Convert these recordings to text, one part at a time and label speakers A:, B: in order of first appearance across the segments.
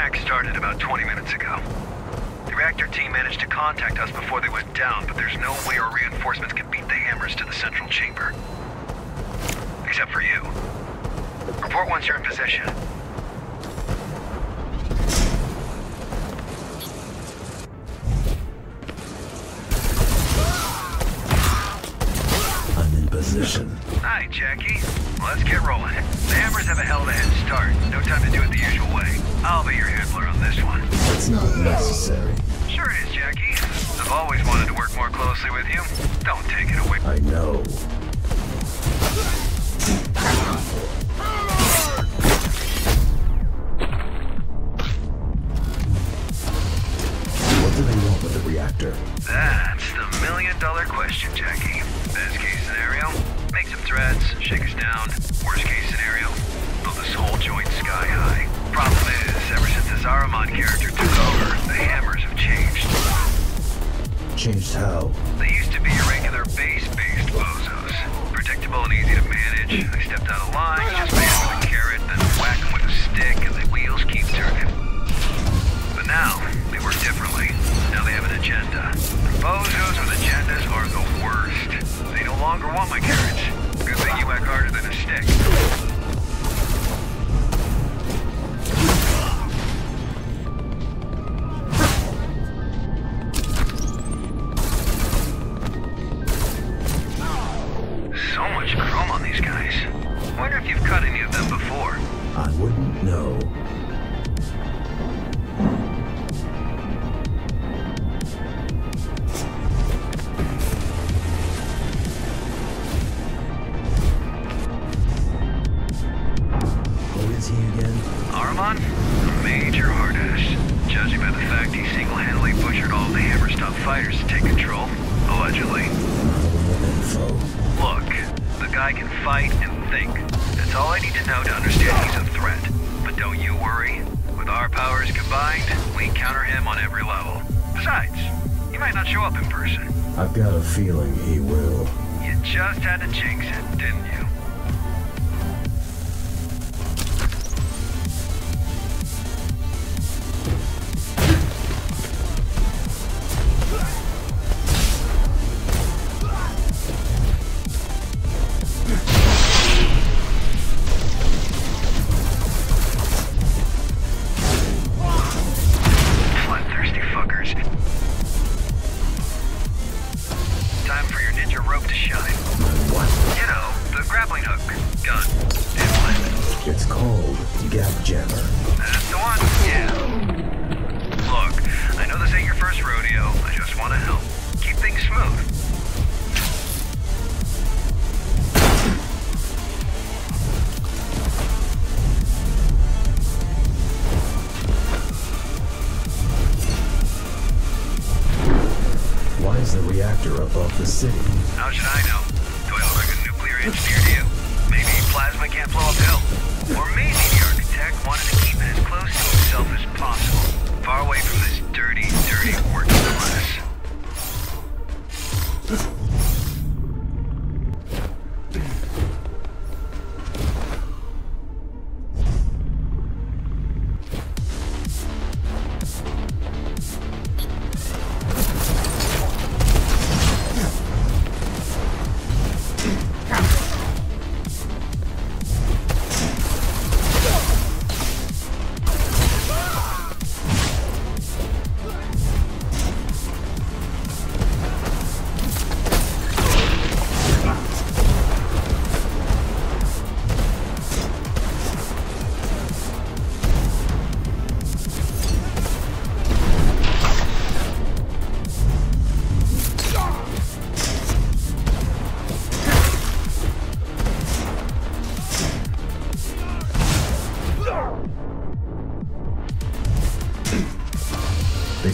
A: attack started about 20 minutes ago. The reactor team managed to contact us before they went down, but there's no way our reinforcements can beat the hammers to the central chamber. Except for you. Report once you're in position.
B: I'm in position.
A: Hi, Jackie. Let's get rolling. The hammers have a hell of a head start. No time to do it the usual way. I'll be your handler on this one.
B: It's not necessary.
A: Sure it is, Jackie. I've always wanted to work more closely with you. Don't take it away.
B: I know.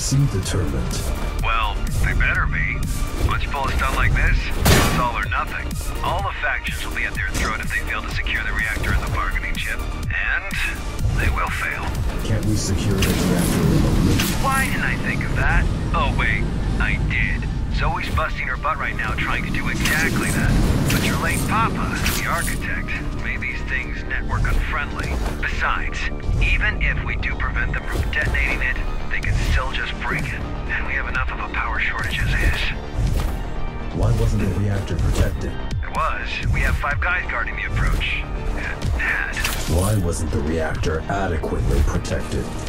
B: Seem determined. Are adequately protected.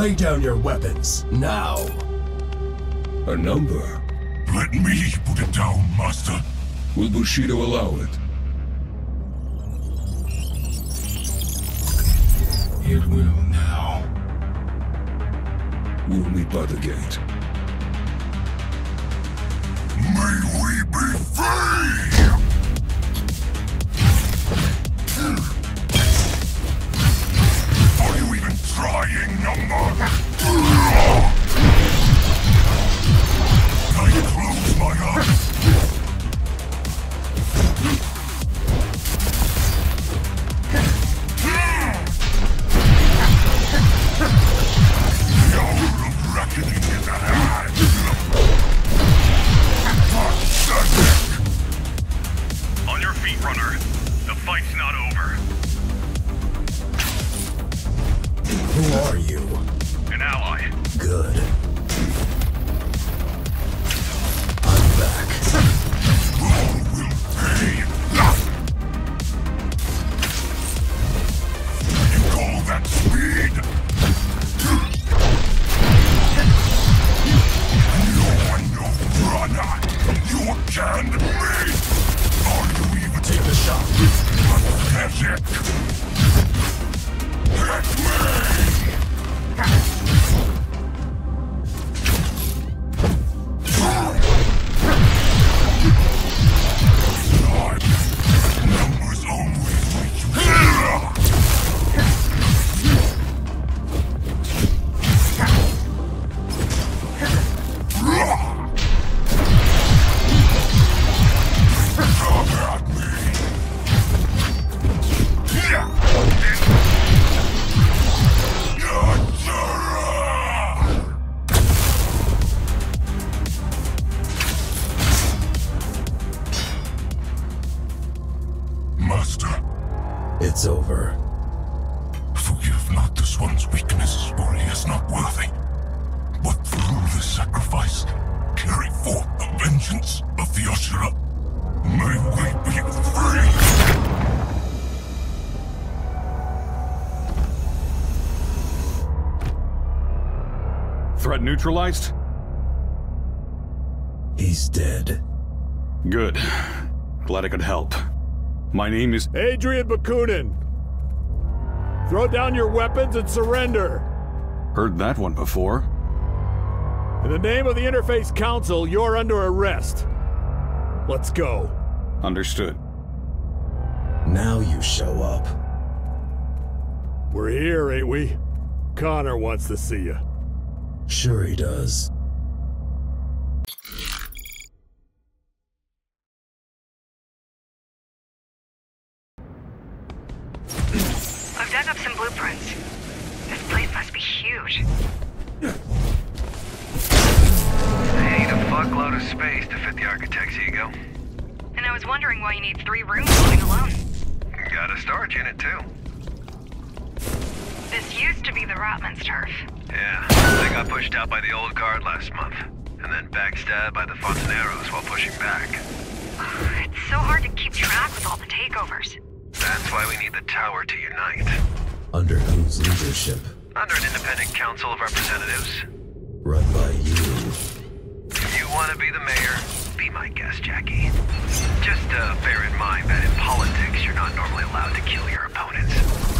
B: Lay down your weapons, now.
C: A number?
D: Let me put it down, Master.
C: Will Bushido allow it?
A: Threat neutralized?
E: He's dead.
A: Good. Glad I could help. My name is.
F: Adrian Bakunin! Throw down your weapons and surrender!
A: Heard that one before.
F: In the name of the Interface Council, you're under arrest. Let's go.
A: Understood.
E: Now you show up.
F: We're here, ain't we? Connor wants to see you.
E: Sure he does.
G: I've dug up some blueprints. This place must be huge.
B: They need a fuckload of space to fit the architect's ego.
G: And I was wondering why you need three rooms living alone.
B: Got a storage unit too.
G: This used to be the Rotman's turf.
B: Yeah, they got pushed out by the old guard last month, and then backstabbed by the Fontaneros while pushing back.
G: It's so hard to keep track with all the takeovers.
B: That's why we need the tower to unite.
E: Under whose leadership?
B: Under an independent council of representatives.
E: Run by you.
B: If you want to be the mayor, be my guest, Jackie. Just uh, bear in mind that in politics, you're not normally allowed to kill your opponents.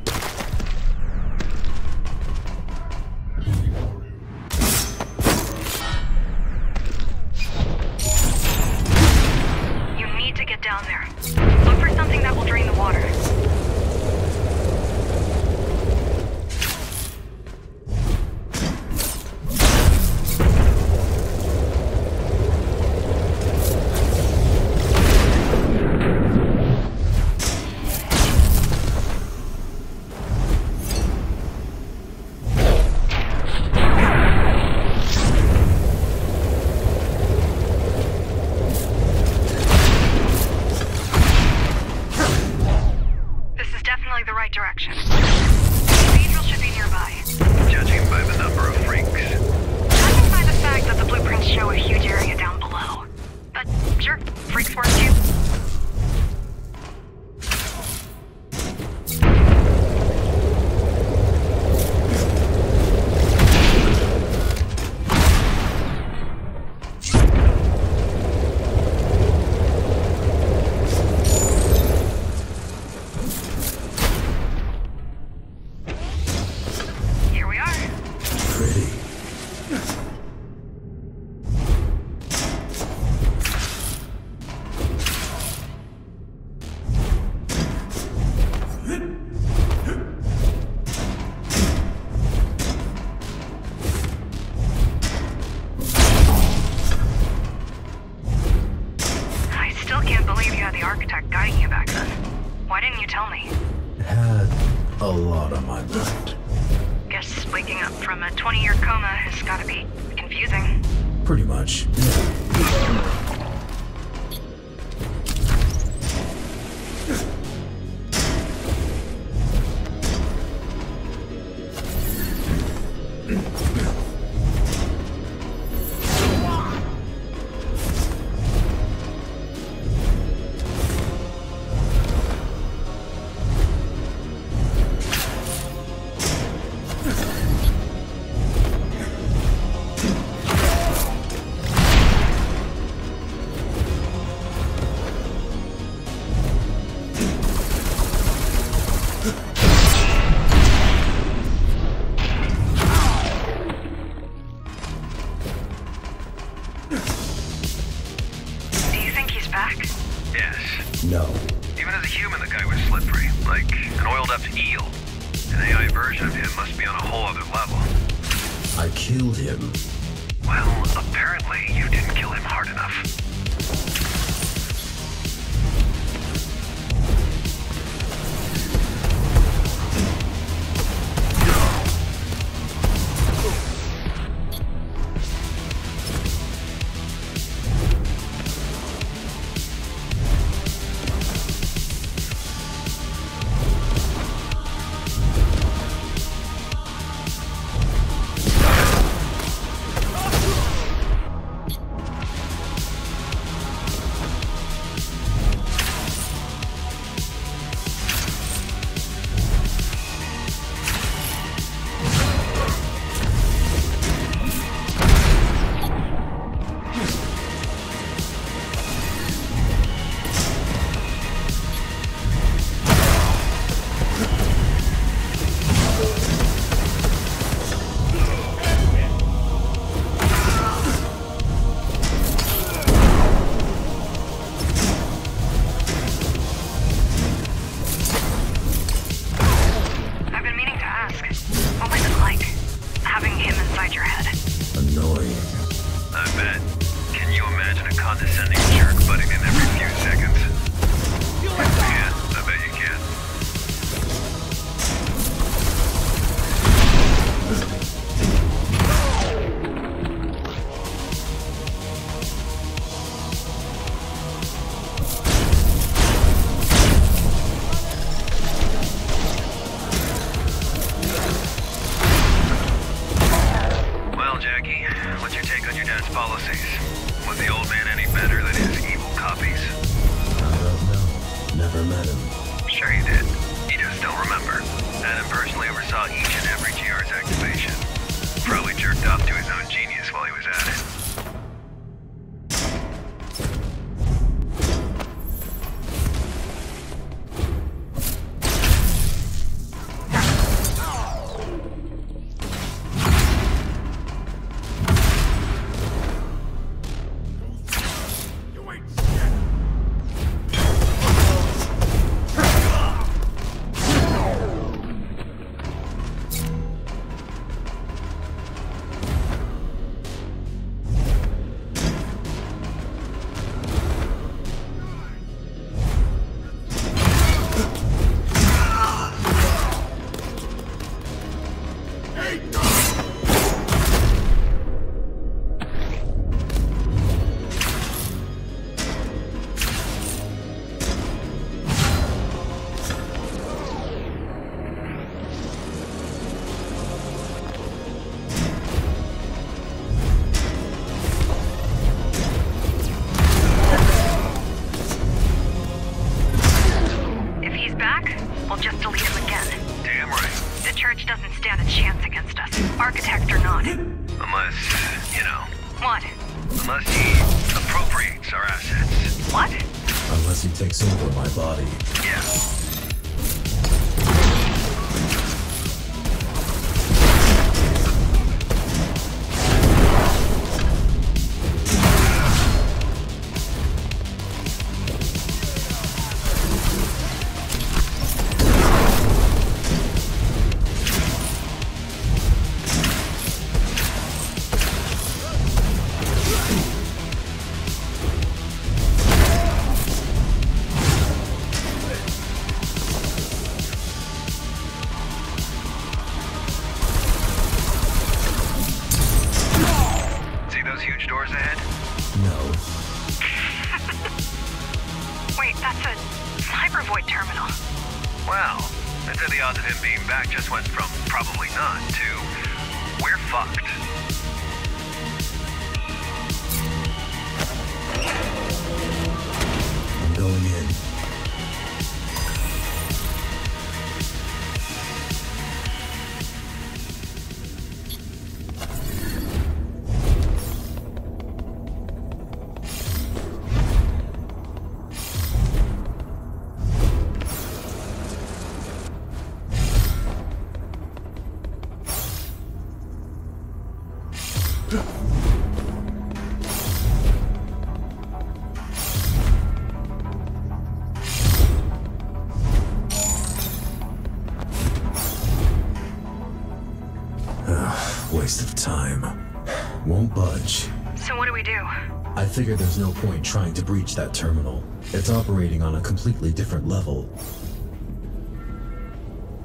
E: figure there's no point trying to breach that terminal. It's operating on a completely different level.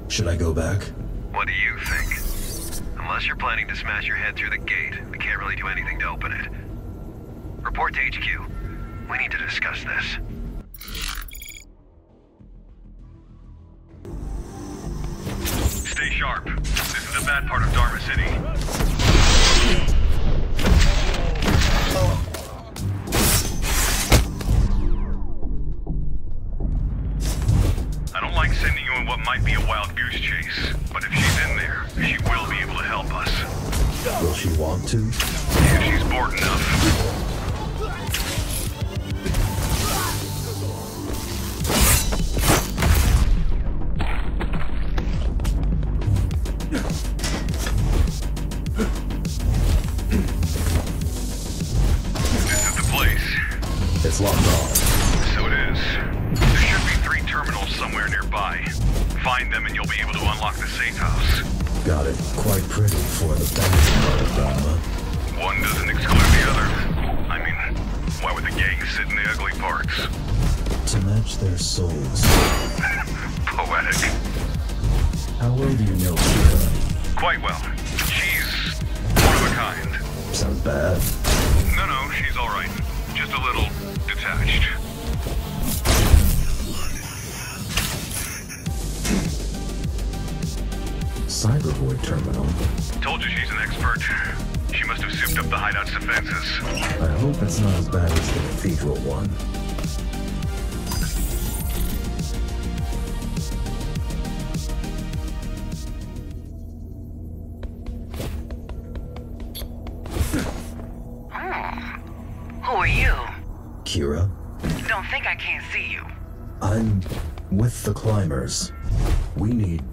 E: Should I go back?
A: What do you think? Unless you're planning to smash your head through the gate, we can't really do anything to open it. Report to HQ.
E: Terminal.
A: Told you she's an expert. She must have souped up the hideout's defenses.
E: I hope it's not as bad as the cathedral one. Hmm.
H: Who are you?
E: Kira,
H: Don't think I can't see you.
E: I'm with the climbers. We need.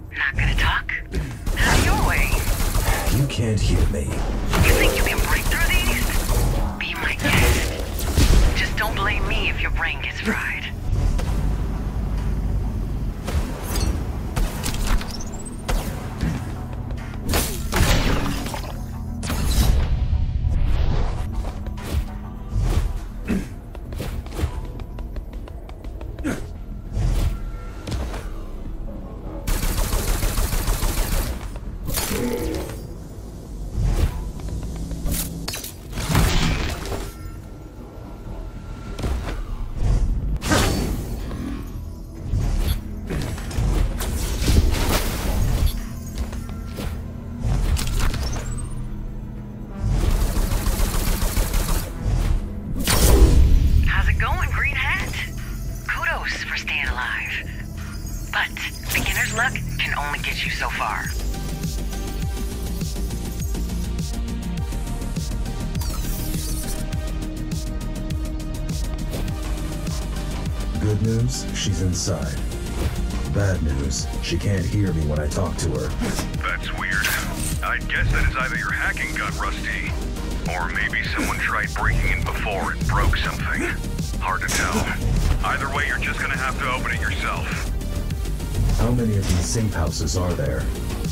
E: Houses are there?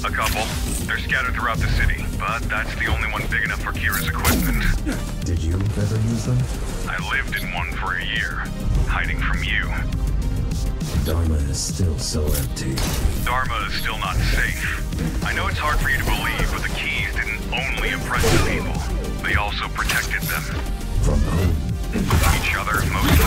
A: A couple. They're scattered throughout the city, but that's the only one big enough for Kira's equipment.
E: Did you ever use them?
A: I lived in one for a year, hiding from you.
E: Dharma is still so empty.
A: Dharma is still not safe. I know it's hard for you to believe, but the keys didn't only impress the people. They also protected them.
E: From whom?
A: Each other, mostly.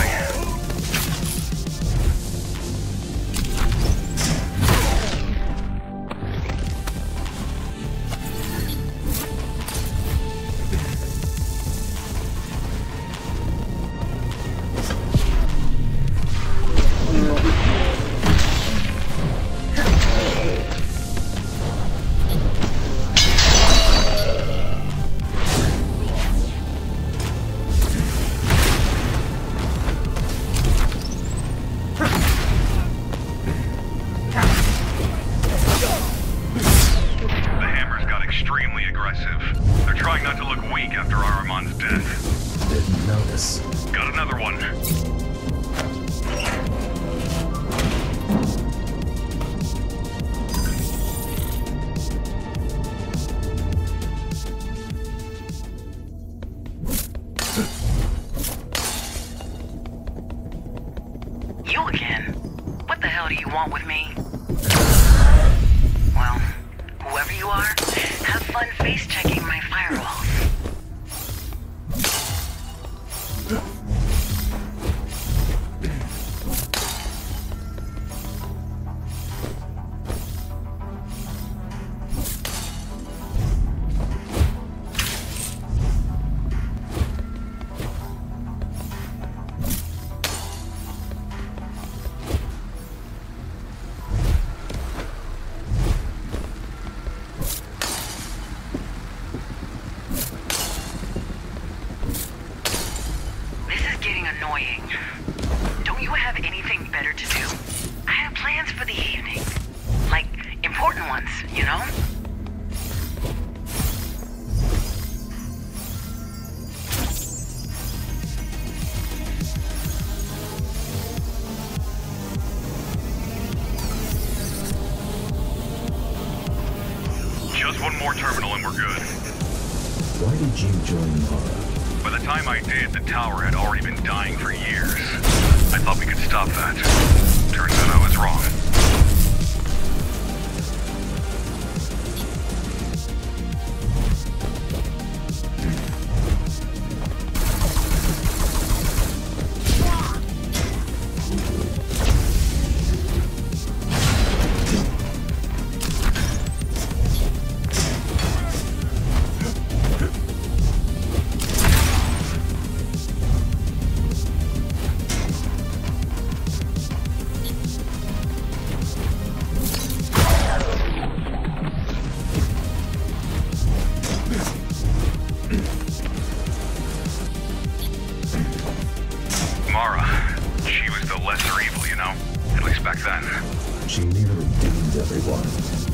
A: back
E: then. She
A: nearly doomed everyone.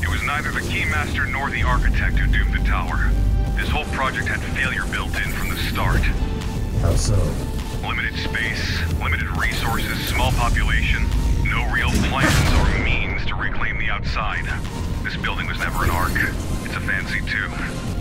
H: It was neither the
A: Keymaster nor the Architect who doomed the tower. This whole project had failure built in from the start.
H: How so?
A: Limited space, limited resources, small population, no real plans or means to reclaim the outside. This building was never an ark. It's a fancy
H: tomb.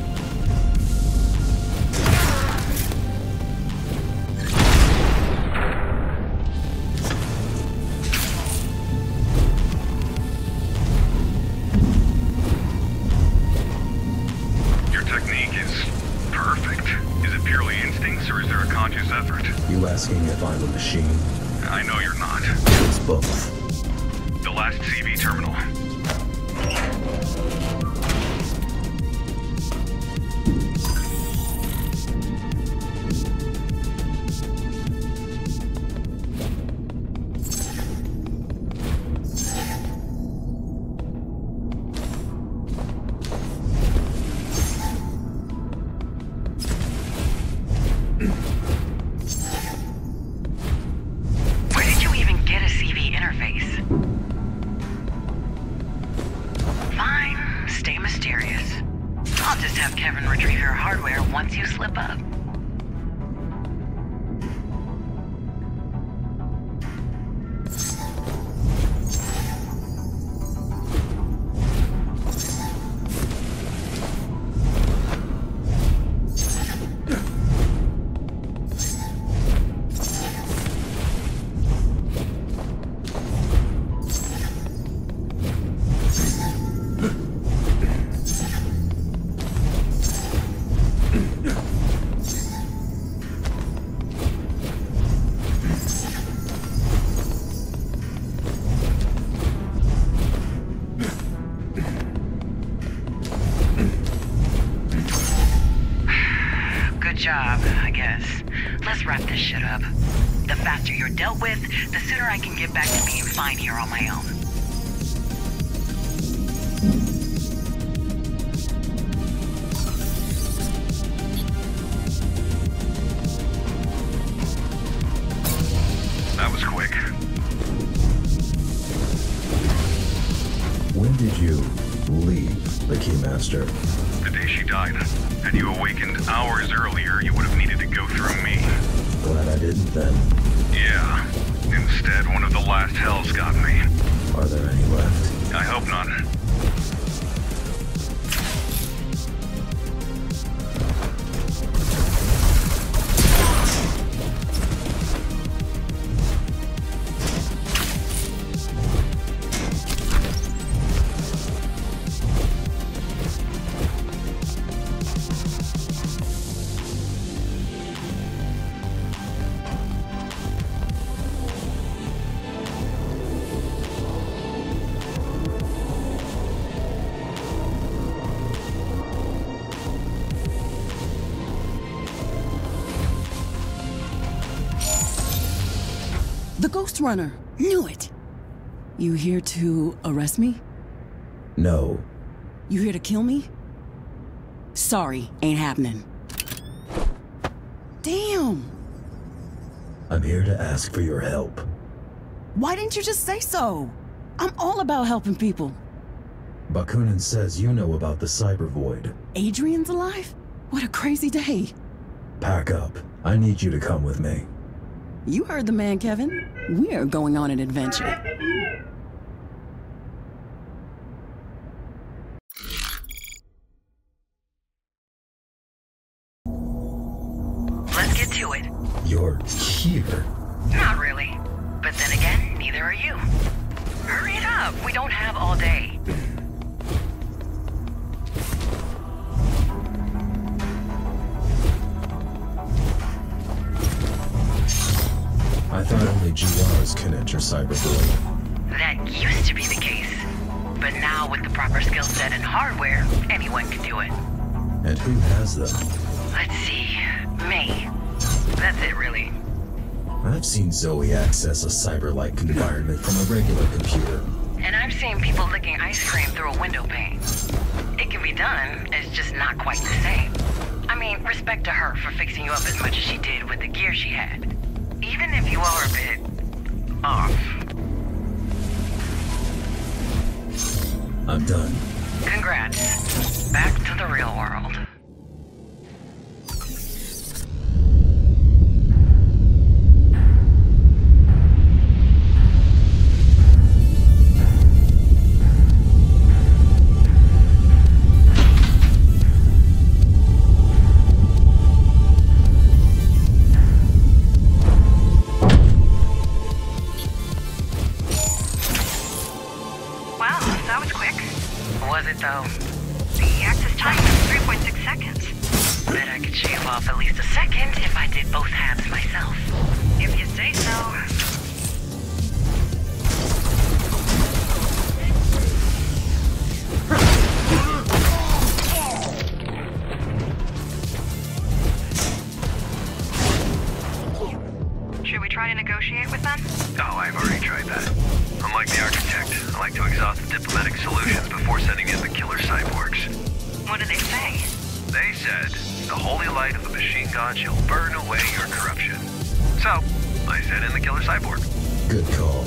H: Asking if I'm a machine?
A: I know you're not.
H: It's both.
I: Ghost Runner. Knew it. You here to arrest me?
H: No.
I: You here to kill me? Sorry, ain't happening. Damn.
H: I'm here to ask for your help.
I: Why didn't you just say so? I'm all about helping people.
H: Bakunin says you know about the Cyber Void.
I: Adrian's alive? What a crazy day.
H: Pack up. I need you to come with me.
I: You heard the man, Kevin. We're going on an adventure.
H: A cyber-like
G: was
H: it, though?
G: The access time is 3.6 seconds.
H: Bet I could shave off at least a second if I did both halves myself.
G: If you say so. Should we try to negotiate with them?
A: Oh, I've already tried that. Unlike the architect, I like to exhaust diplomatic solutions before sending in the killer cyborgs.
G: What did they say?
A: They said, the holy light of the machine god shall burn away your corruption. So, I sent in the killer cyborg.
B: Good call.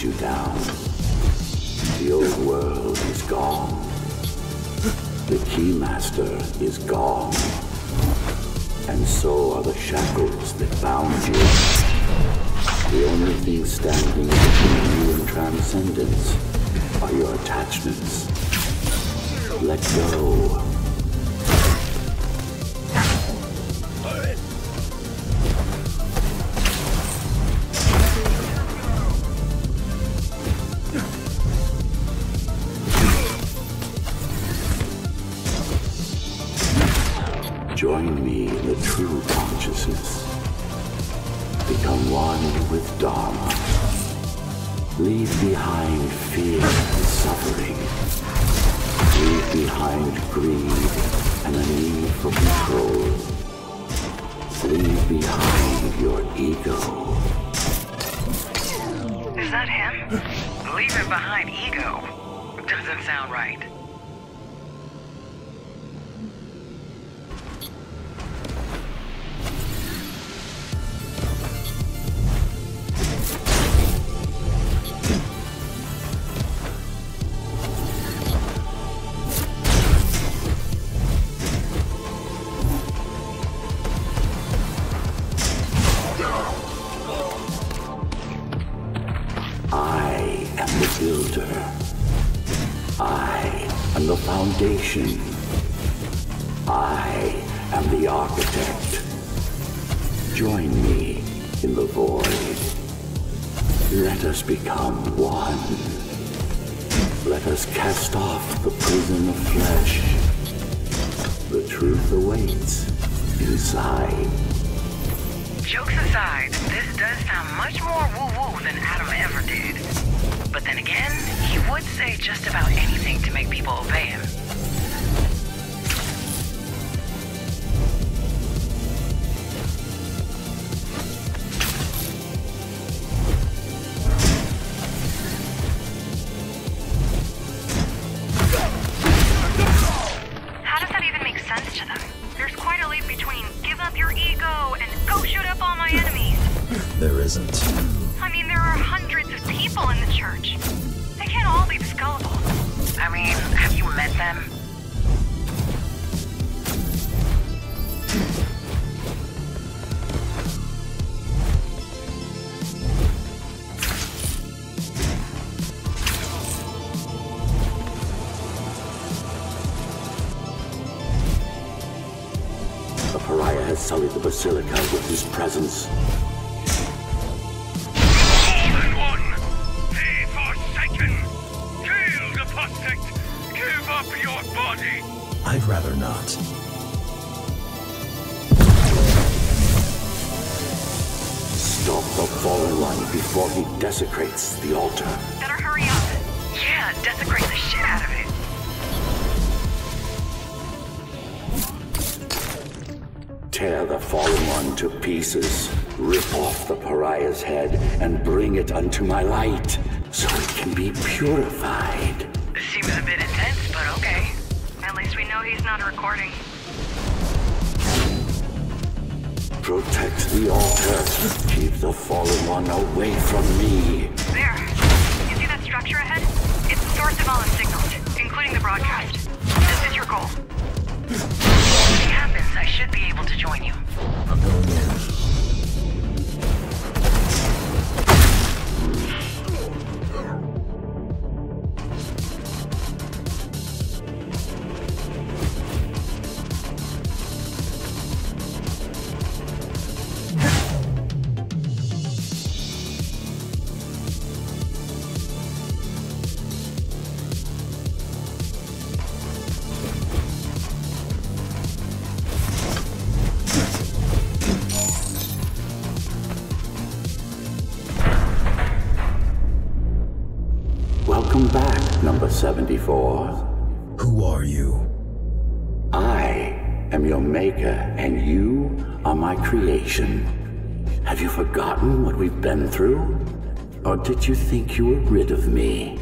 A: brings you down.
G: The
J: old world is gone. The Keymaster is gone. And so are the shackles that bound you. The only thing standing between you and transcendence are your attachments. Let go
H: creation.
J: I am the architect. Join me in the void. Let us become one. Let us cast off the prison of flesh. The truth awaits inside.
H: Jokes aside, this does sound much more woo-woo than Adam ever did. But then again, he would say just about anything to make people obey him.
G: my
J: life. What did you think you were rid of me?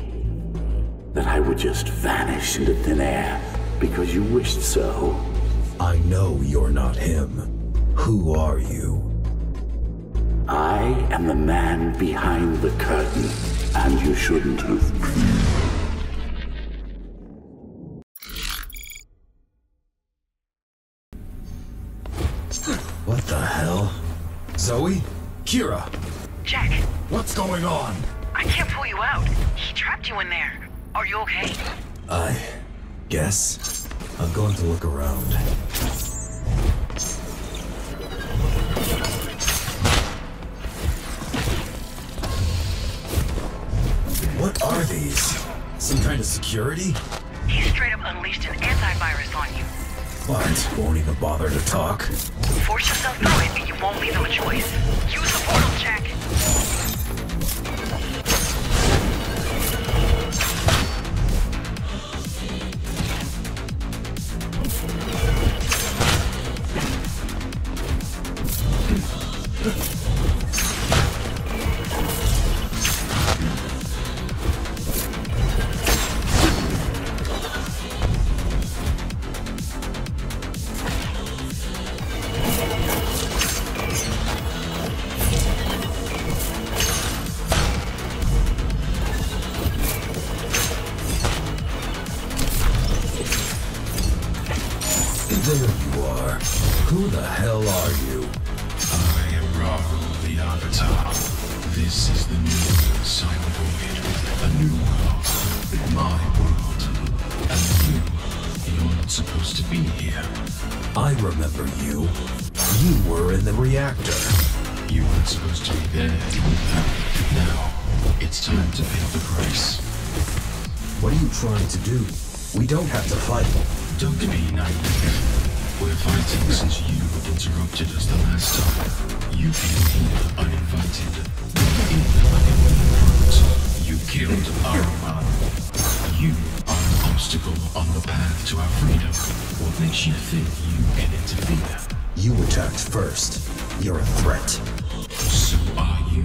J: That I would just vanish into thin air because you wished so?
B: I know you're not him. Who are you?
J: I am the man behind the curtain, and you shouldn't
B: have.
K: waiting since you interrupted us the last time. You came uninvited. In my front, you killed our man. You are an obstacle on the path to our freedom. What makes you think you can interfere?
B: You attacked first. You're a threat.
K: So are you.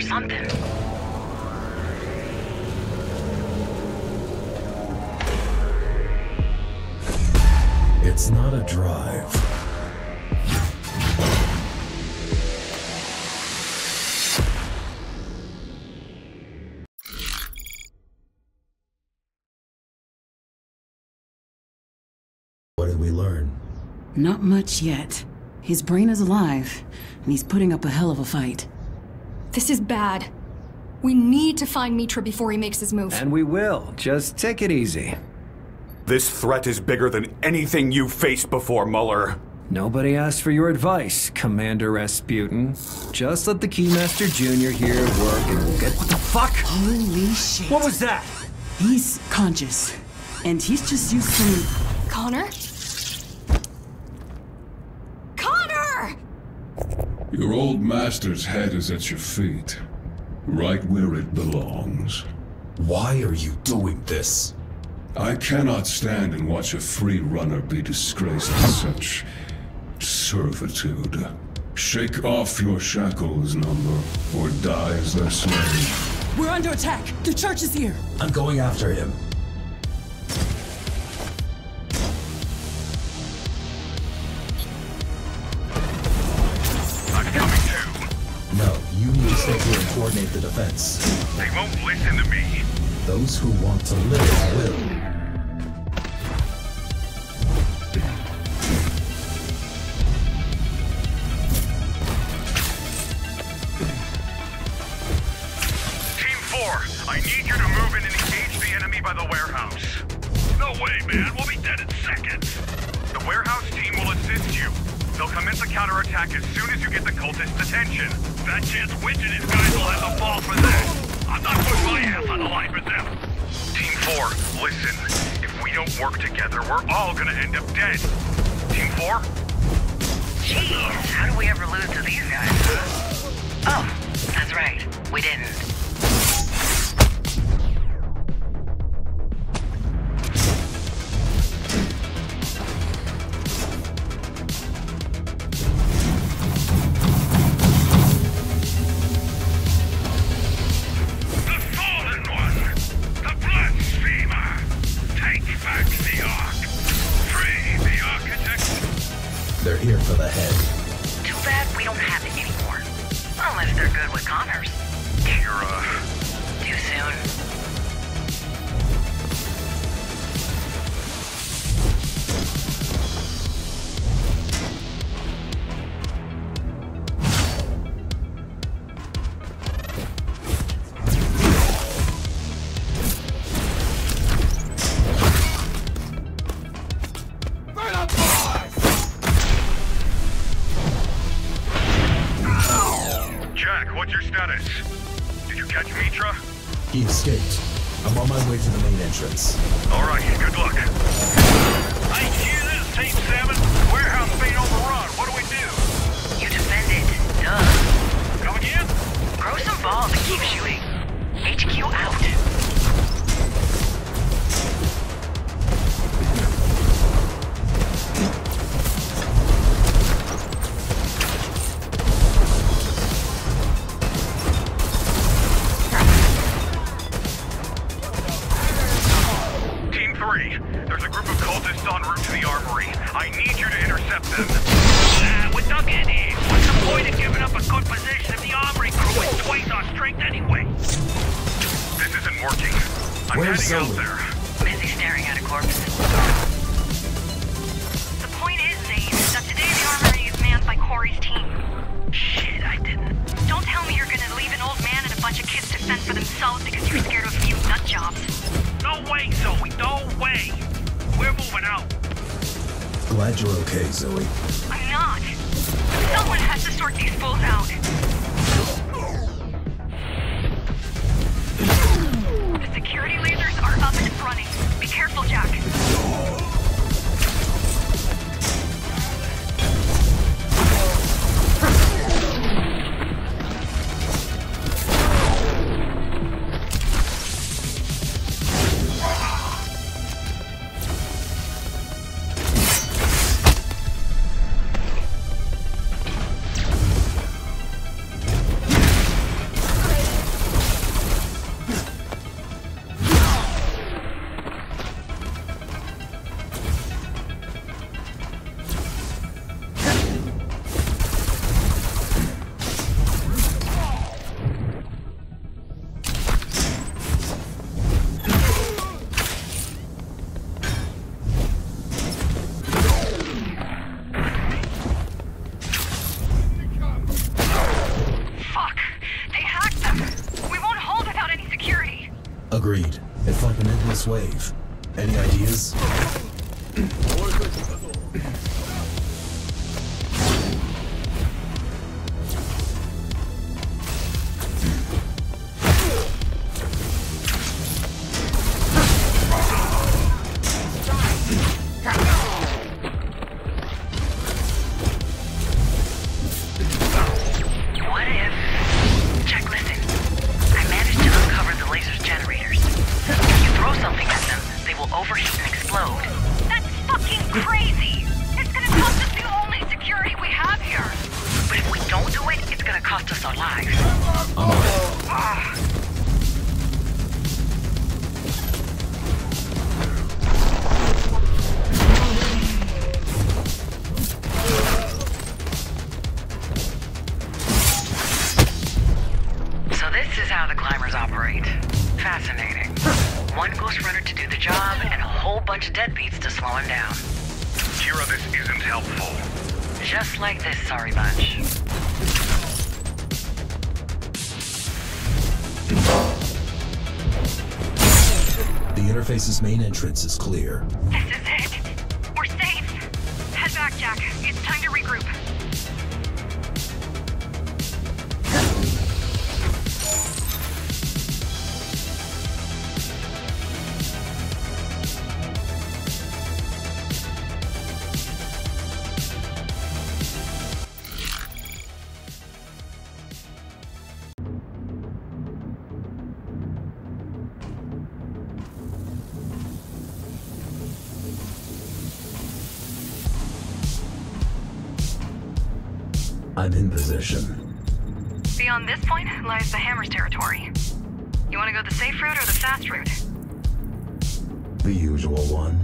H: or something.
B: It's not a drive. What did we learn?
I: Not much yet. His brain is alive, and he's putting up a hell of a fight.
G: This is bad. We need to find Mitra before he makes his move.
L: And we will. Just take it easy.
M: This threat is bigger than anything you've faced before, Muller.
L: Nobody asked for your advice, Commander Rasputin. Just let the Keymaster Jr. here work and we'll get- What the fuck?
I: Holy shit.
L: What was that?
I: He's conscious. And he's just used some...
G: Connor?
C: Your old master's head is at your feet, right where it belongs.
A: Why are you doing this?
C: I cannot stand and watch a free runner be disgraced with such servitude. Shake off your shackles, number, or die as their slave.
I: We're under attack! The church is here!
A: I'm going after him. coordinate the defense.
H: They won't listen to me.
A: Those who want to live will.
H: dead. Team 4?
F: Jeez, how do we ever lose to these guys? Oh, that's right. We didn't.
A: Entrance
N: is
E: clear. In position.
G: Beyond this point lies the Hammer's territory. You want to go the safe route or the fast route?
E: The usual one.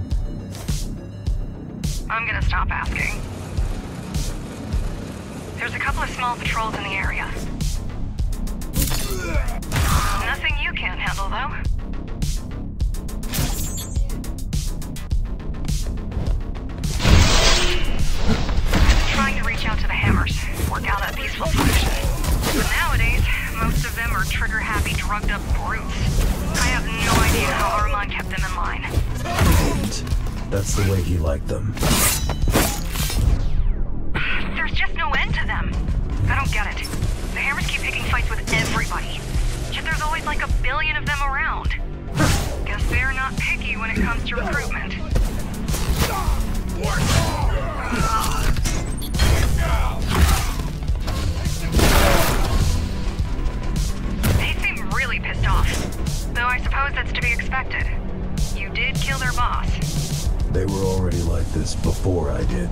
G: I'm gonna stop asking. There's a couple of small patrols in the area. Nothing you can't handle, though. Trying to reach out to the Hammers, work out a peaceful solution. But nowadays, most of them are trigger-happy, drugged-up brutes. I have no idea how Armand kept them in line.
E: That's the way he liked them.
G: There's just no end to them. I don't get it. The Hammers keep picking fights with everybody. Yet there's always like a billion of them around. Guess they're not picky when it comes to recruitment. Off. Though I suppose that's to be expected. You did kill their boss.
E: They were already like this before I did.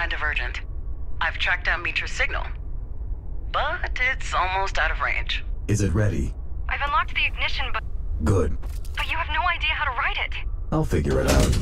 E: kind of urgent. I've tracked down Mitra's signal, but it's almost out of range.
H: Is it ready?
G: I've unlocked the ignition, but...
H: Good.
G: But you have no idea how to ride it.
H: I'll figure it out.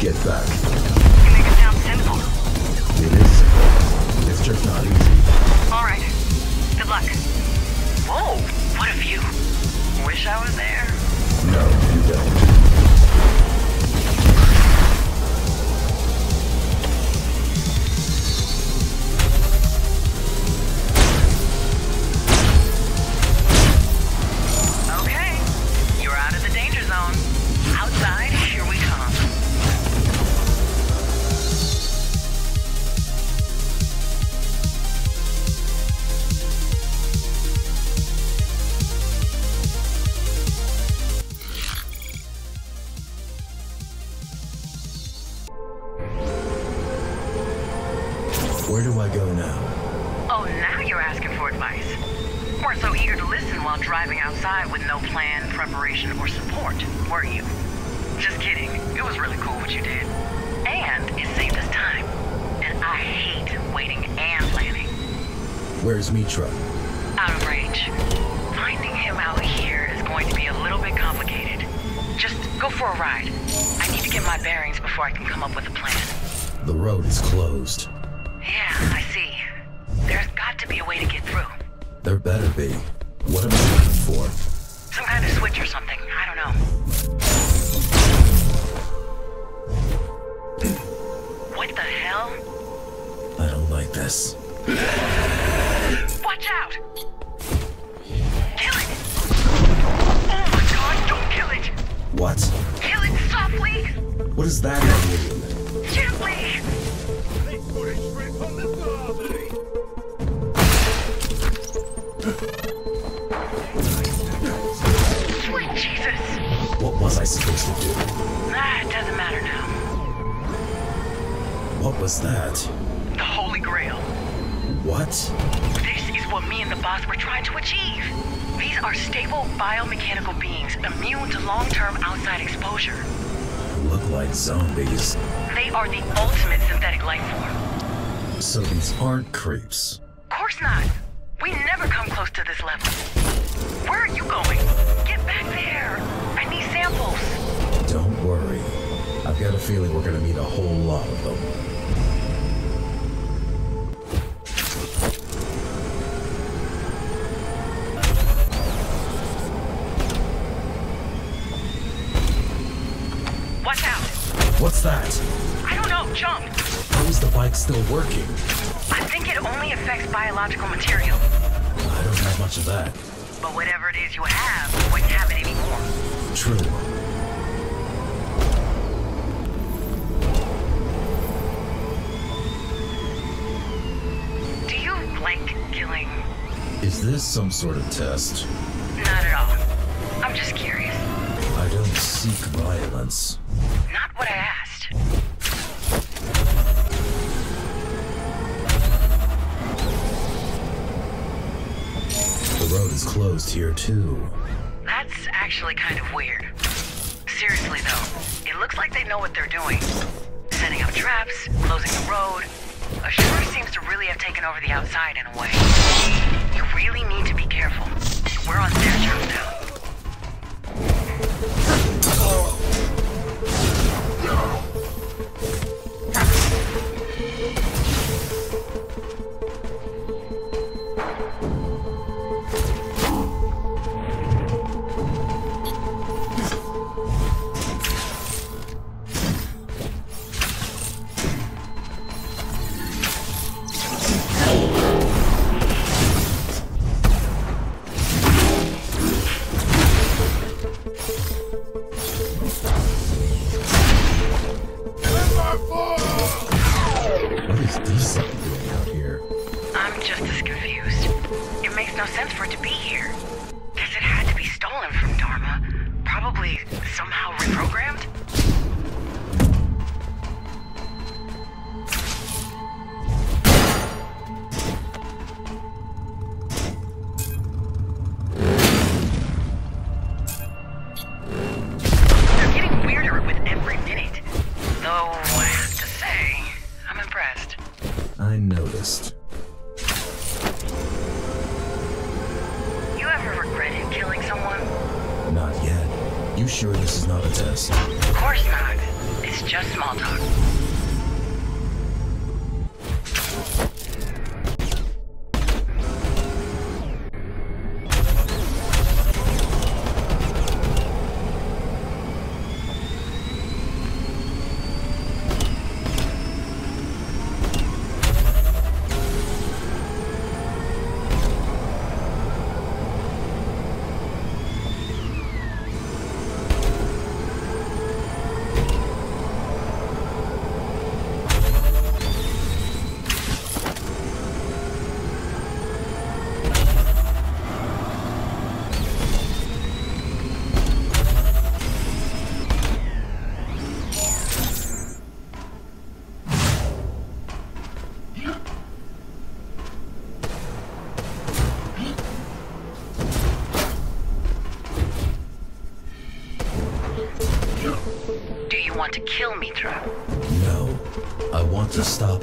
E: Get
H: back.
G: You make it sound simple.
H: It is simple. It's just not easy.
G: Alright. Good luck.
E: Whoa! What a view. Wish I was there.
H: No, you don't. creeps.
E: biological material.
H: I don't have much of that.
E: But whatever it is you have, you wouldn't have it anymore.
H: True.
E: Do you like killing?
H: Is this some sort of test? two.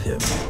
H: him.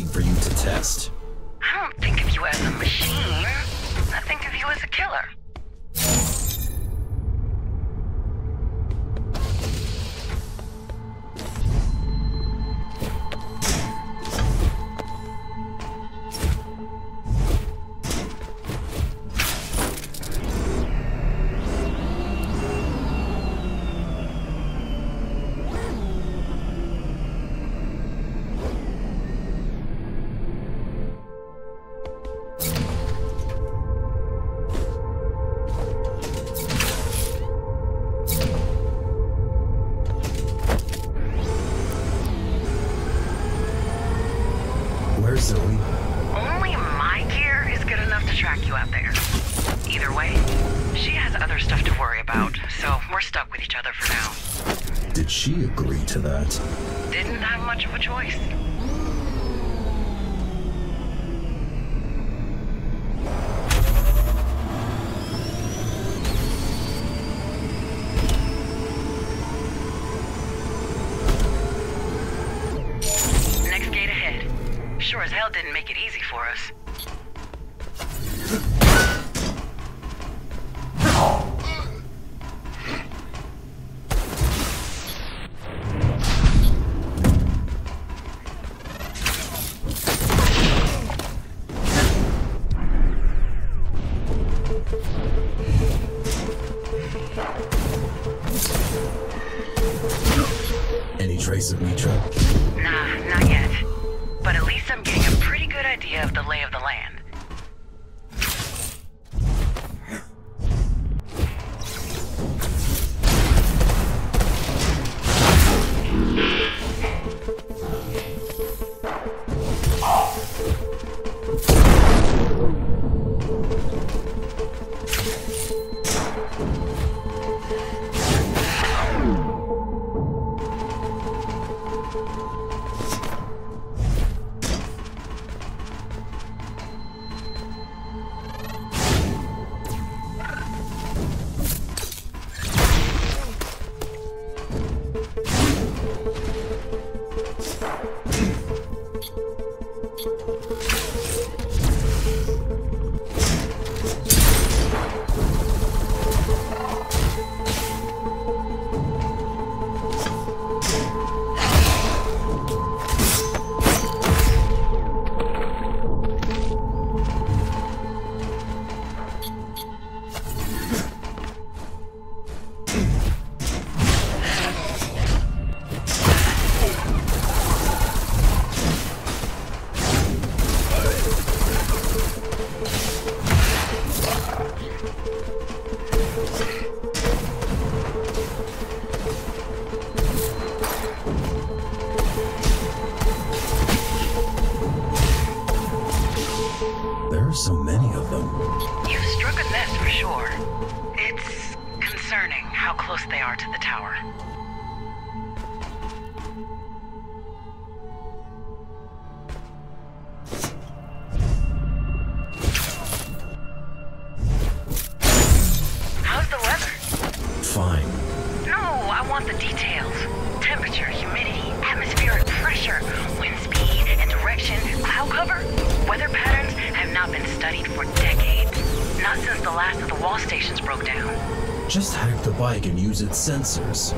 H: for
E: its
H: sensors.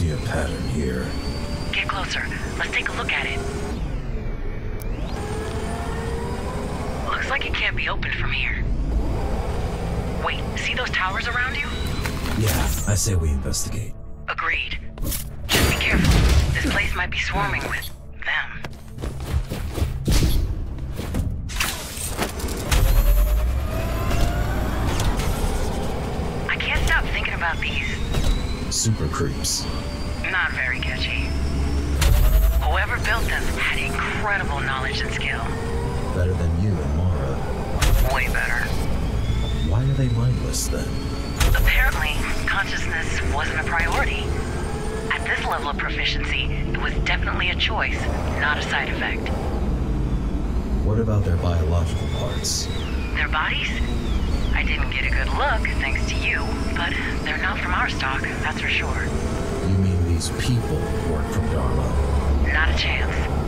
E: See a pattern here.
H: Get closer. Let's take a look at it. Looks like it can't be opened from here. Wait, see those towers around you?
E: Yeah, I say we investigate.
H: Proficiency, it was definitely a choice, not a side effect.
E: What about their biological parts?
H: Their bodies? I didn't get a good look, thanks to you, but they're not from our stock, that's for sure.
E: You mean these people work from Dharma?
H: Not a chance.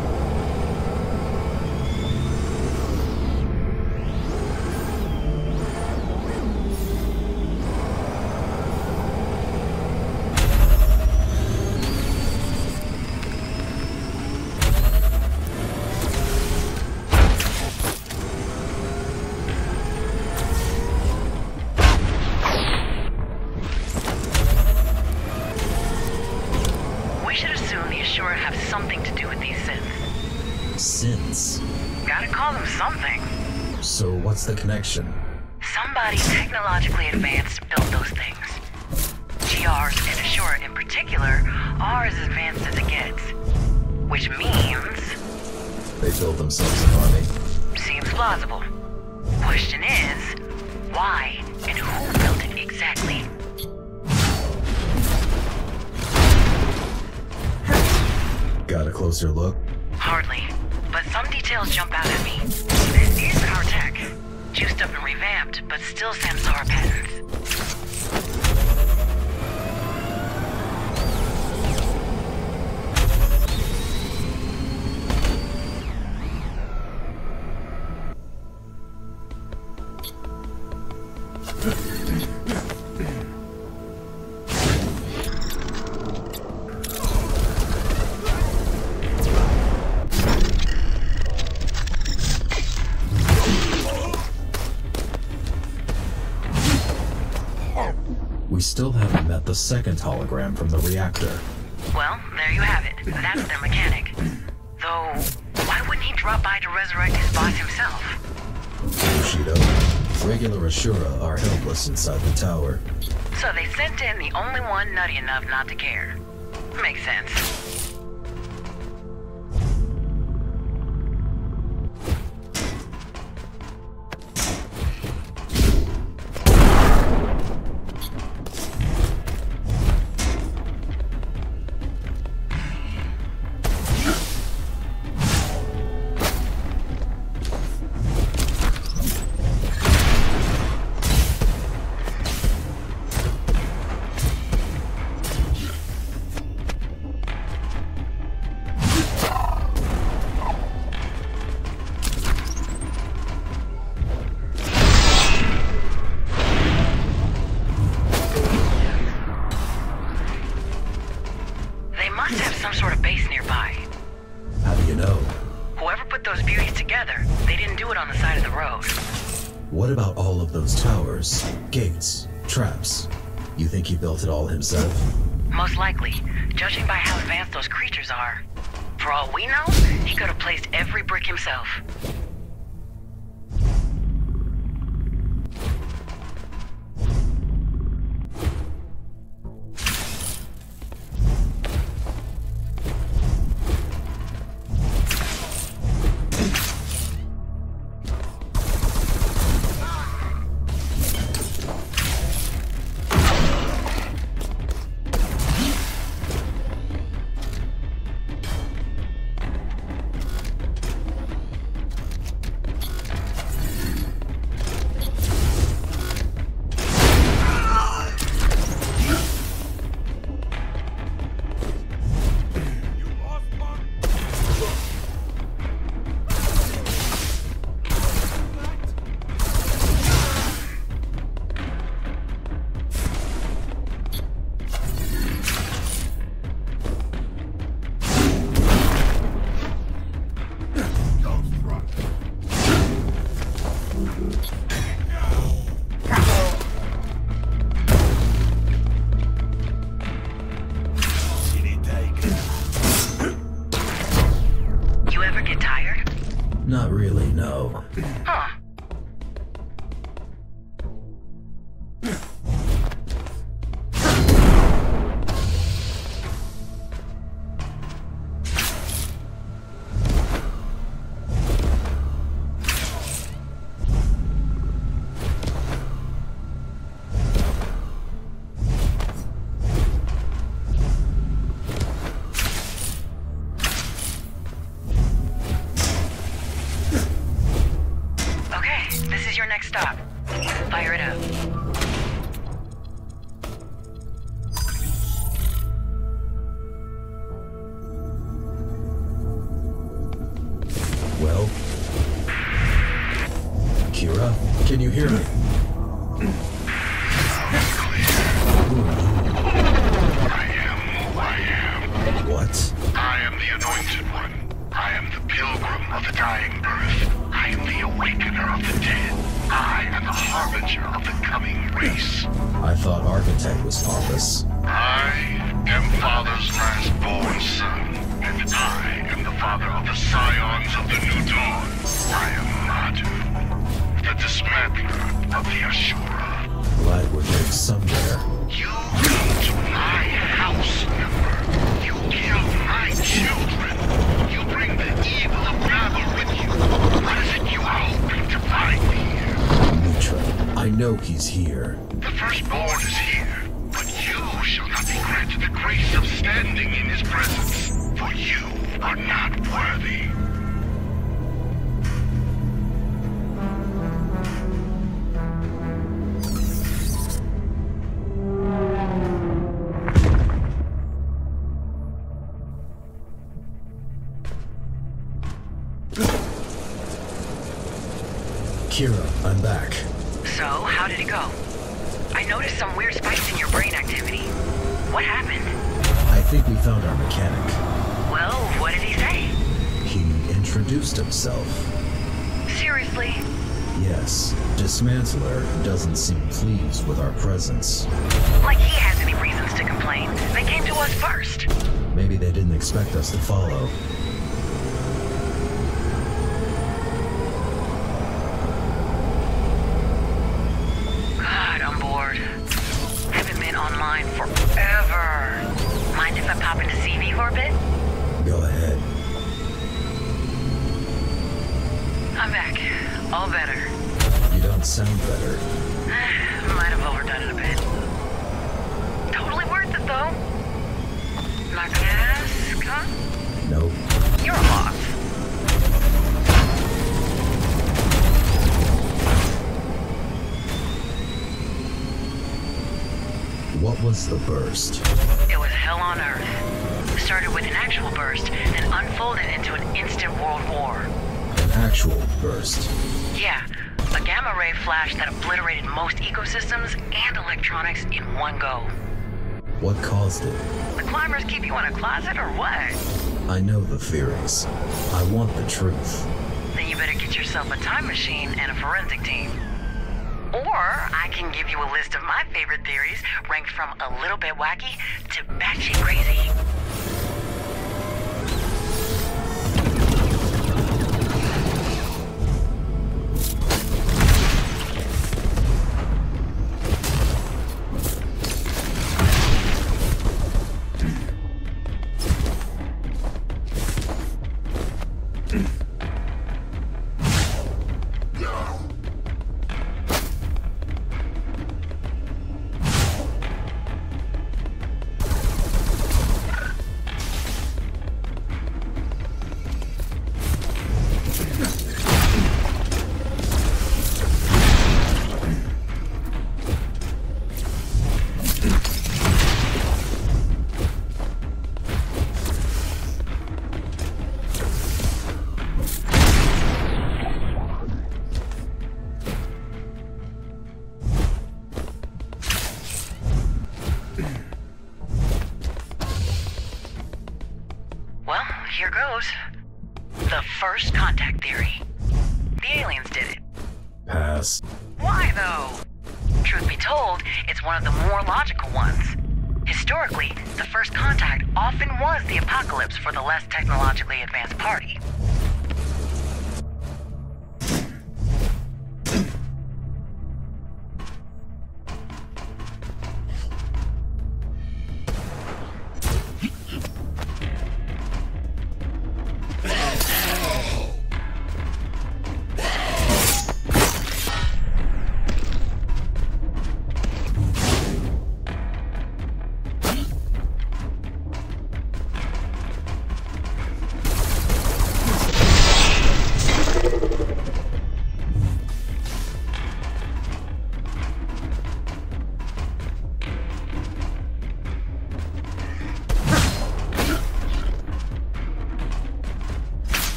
E: Second hologram from the reactor.
H: Well, there you have it. That's their mechanic. Though, why wouldn't he drop by to resurrect his boss himself?
E: Bushido. Regular Asura are helpless inside the tower.
H: So they sent in the only one nutty enough not to care. Makes sense.
E: Himself?
D: Most likely, judging by
E: back.
D: So, how did it go? I noticed some weird spikes in your brain activity. What happened?
E: I think we found our mechanic.
D: Well, what did he say?
E: He introduced himself.
D: Seriously?
E: Yes, Dismantler doesn't seem pleased with our presence.
D: Like he has any reasons to complain. They came to us first.
E: Maybe they didn't expect us to follow.
D: Unfolded into an instant world war.
E: An actual burst.
D: Yeah, a gamma ray flash that obliterated most ecosystems and electronics in one go.
E: What caused it?
D: The climbers keep you in a closet or what?
E: I know the theories. I want the truth.
H: Then you better get yourself a time machine and a forensic team. Or I can give you a list of my favorite theories, ranked from a little bit wacky to batshit crazy.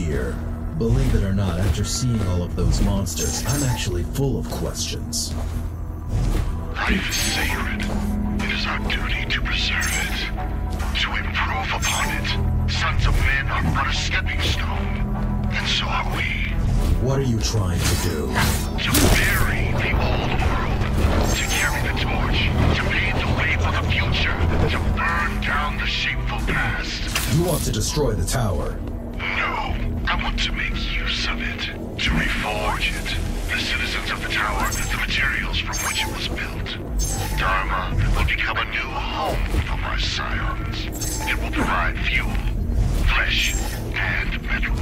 H: Here.
E: Believe it or not, after seeing all of those monsters, I'm actually full of questions.
D: Life is sacred. It is our duty to preserve it, to improve upon it. Sons of men are but a stepping stone, and so are we.
E: What are you trying to do?
D: To bury the old world, to carry the torch, to pave the way for the future, to burn down the shameful past.
E: You want to destroy the tower.
D: I want to make use of it, to reforge it. The citizens of the tower, the materials from which it was built. Dharma will become a new home for my scions. It will provide fuel, flesh, and metal.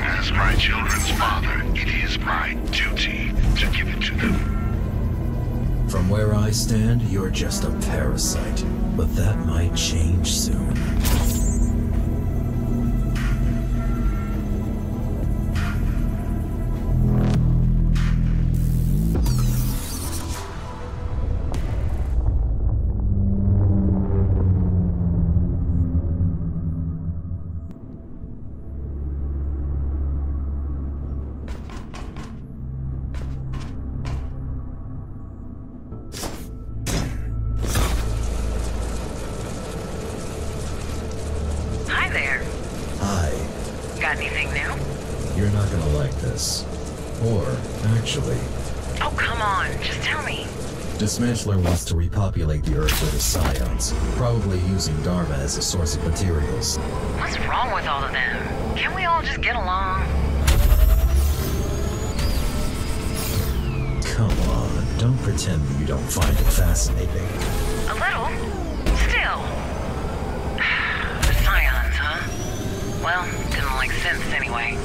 D: As my children's father, it is my duty to give it to them.
E: From where I stand, you're just a parasite. But that might change soon. Using Dharma as a source of materials.
H: What's wrong with all of them? Can we all just get along?
E: Come on, don't pretend that you don't find it fascinating.
H: A little. Still. The Scions, huh? Well, didn't like synths anyway.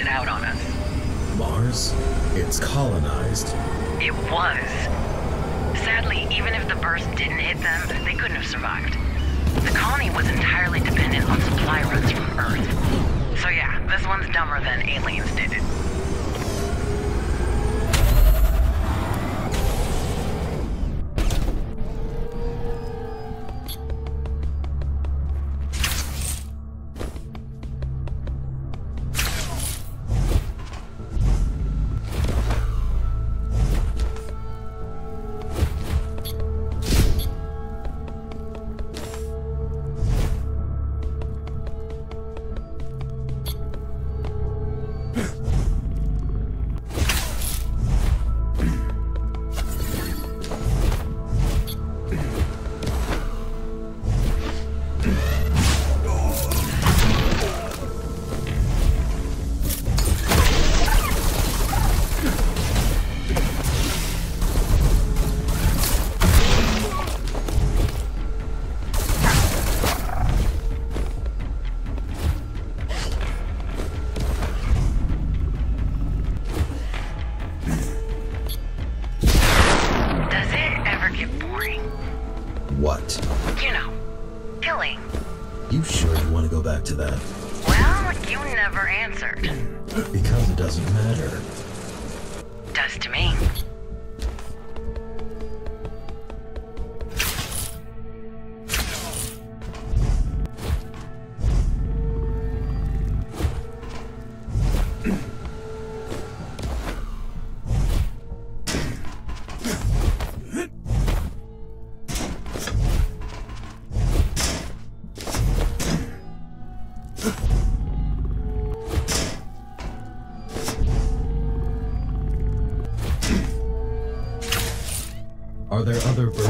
H: It out on us.
E: Mars? It's colonized.
H: It was. Sadly, even if the burst didn't hit them, they couldn't have survived. The colony was entirely dependent on supply runs from Earth. So yeah, this one's dumber than aliens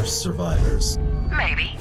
E: survivors?
H: Maybe.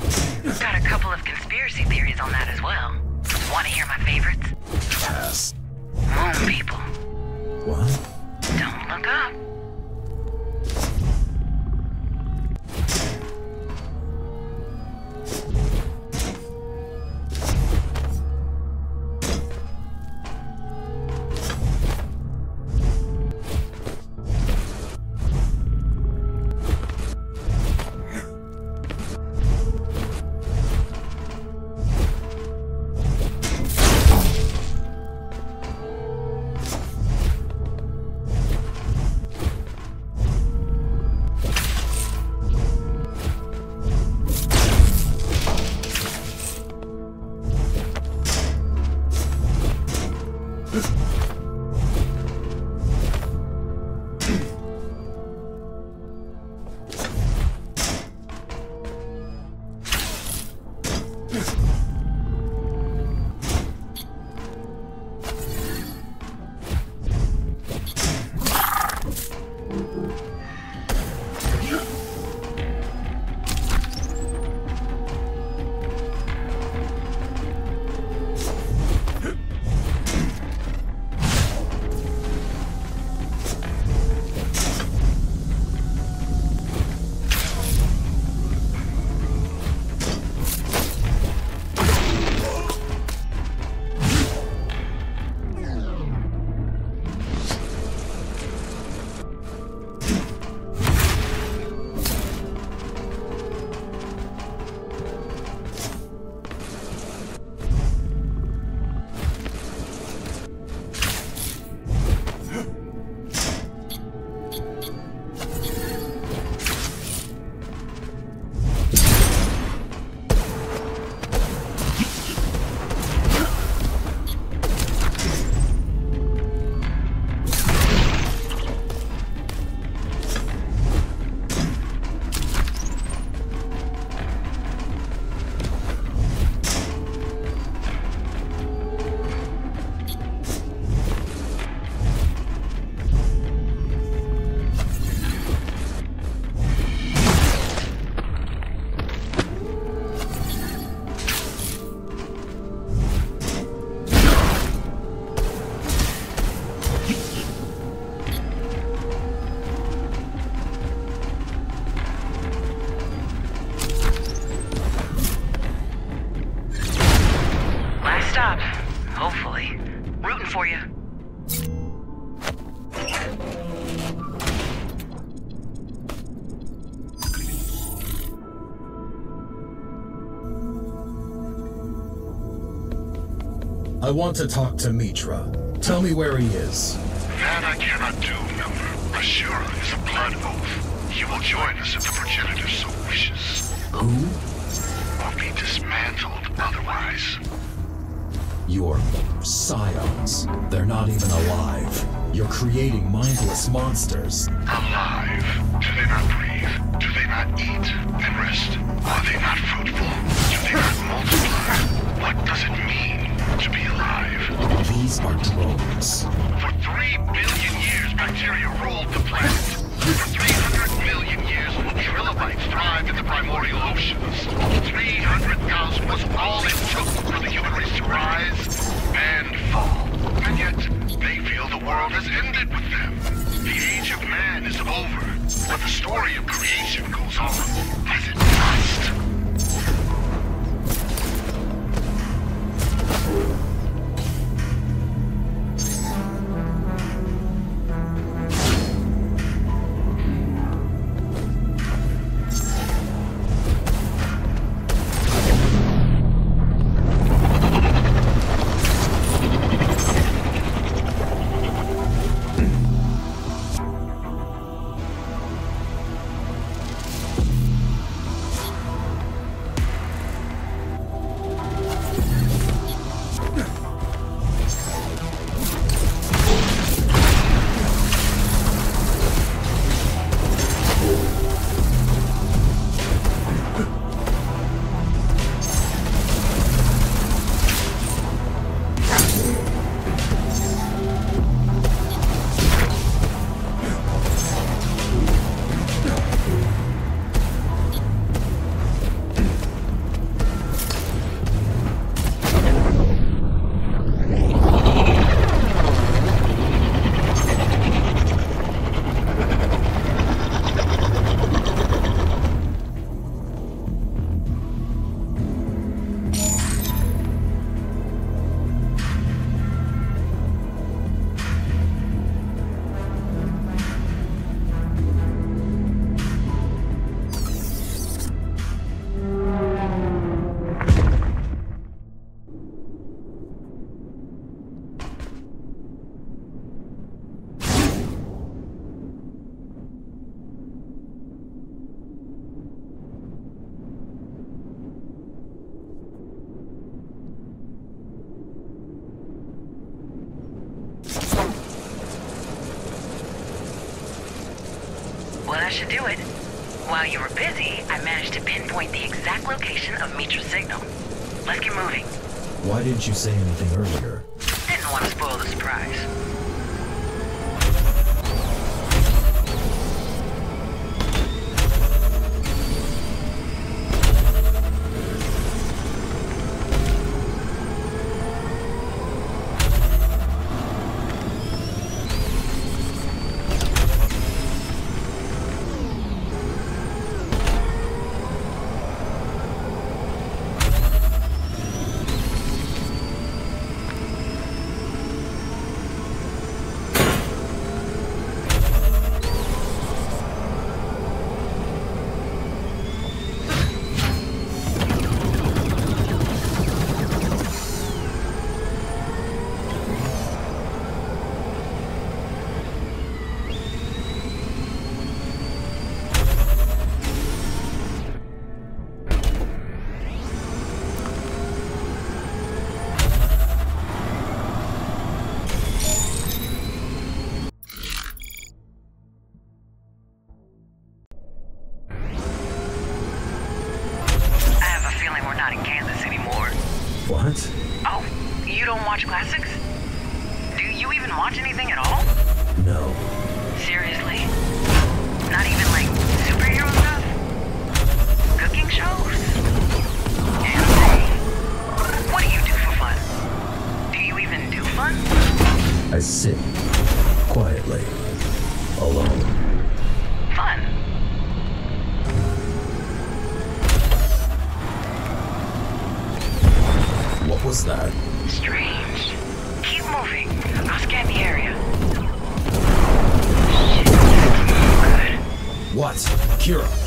H: Want to
E: talk to Mitra. Tell me where he is.
D: That I cannot do, member. Asura is a blood oath. He will join us if the progenitor so wishes.
E: Who?
D: Or be dismantled otherwise.
E: Your scions. They're not even alive. You're creating mindless monsters.
D: Alive. Do they not breathe? Do they not eat and rest? Are they not fruitful? Do they not multiply? What does it mean to be alive?
E: These are drones.
D: For three billion years, bacteria ruled the planet. For 300 million years, trilobites thrived in the primordial oceans. 300,000 was all it took for the human race to rise and fall. And yet, they feel the world has ended with them. The age of man is over, but the story of creation goes on,
E: didn't you say anything earlier?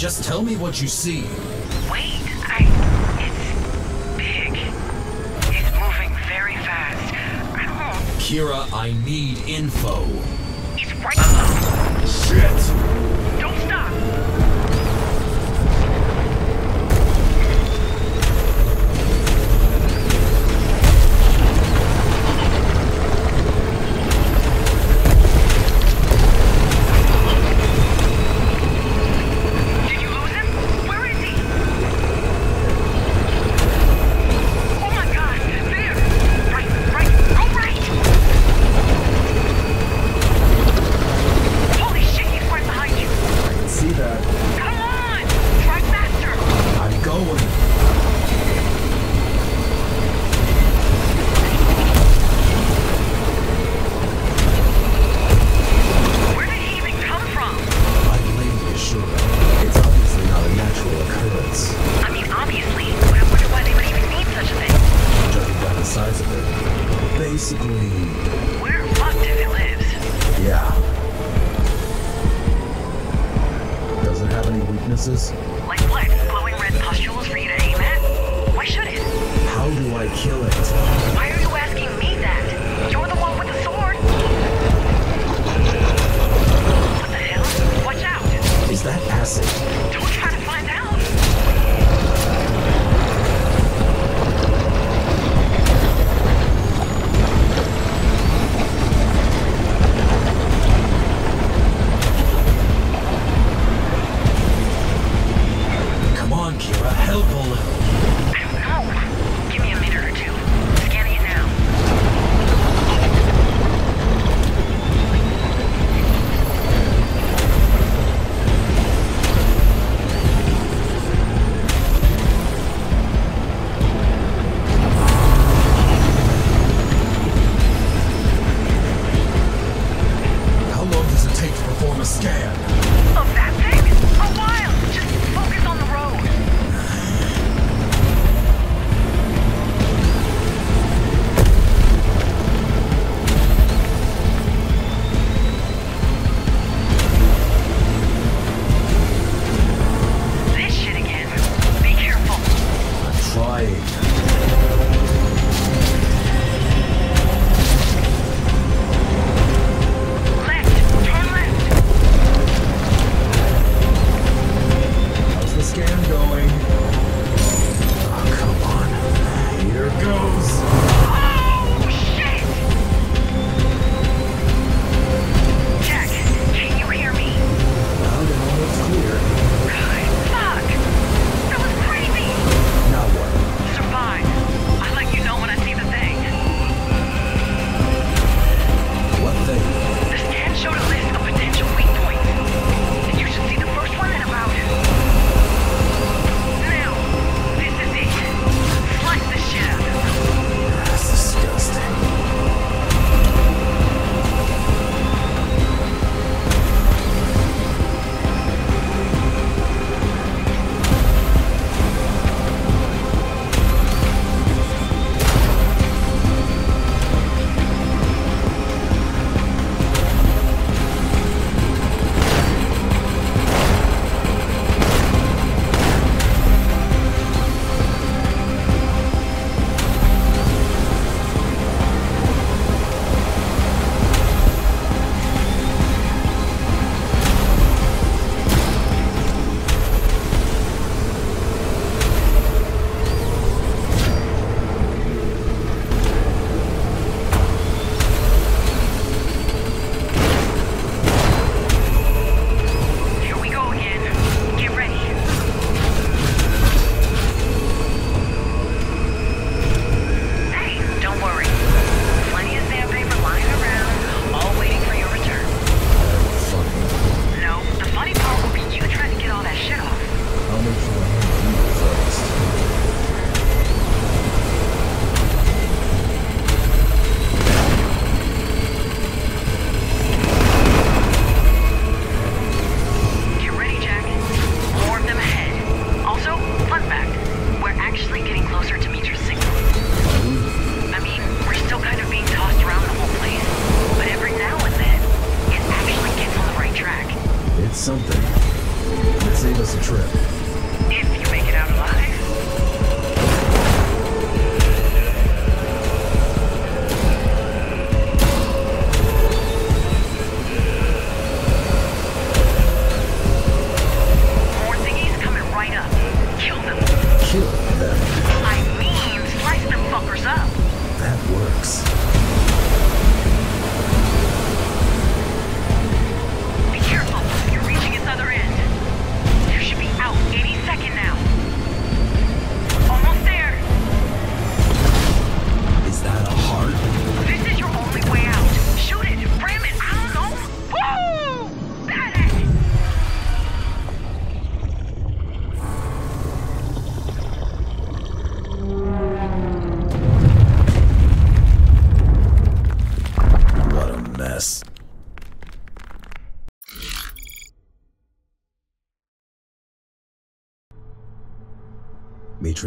H: Just tell me what you see.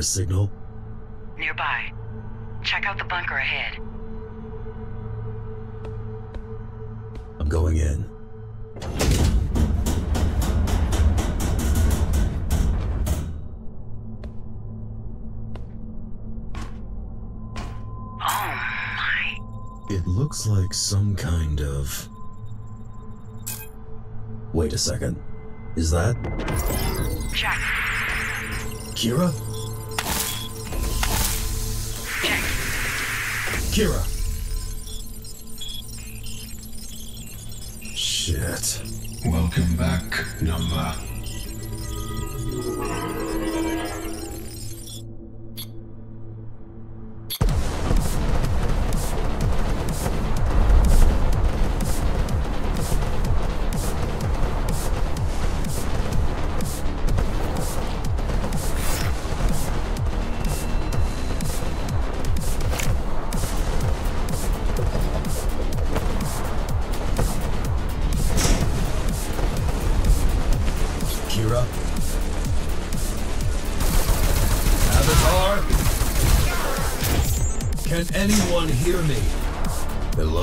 E: Signal?
H: Nearby. Check out the bunker ahead.
E: I'm going in.
H: Oh my.
E: It looks like some kind of. Wait a second. Is that
H: Check.
E: Kira? Kira! Shit.
K: Welcome back, number.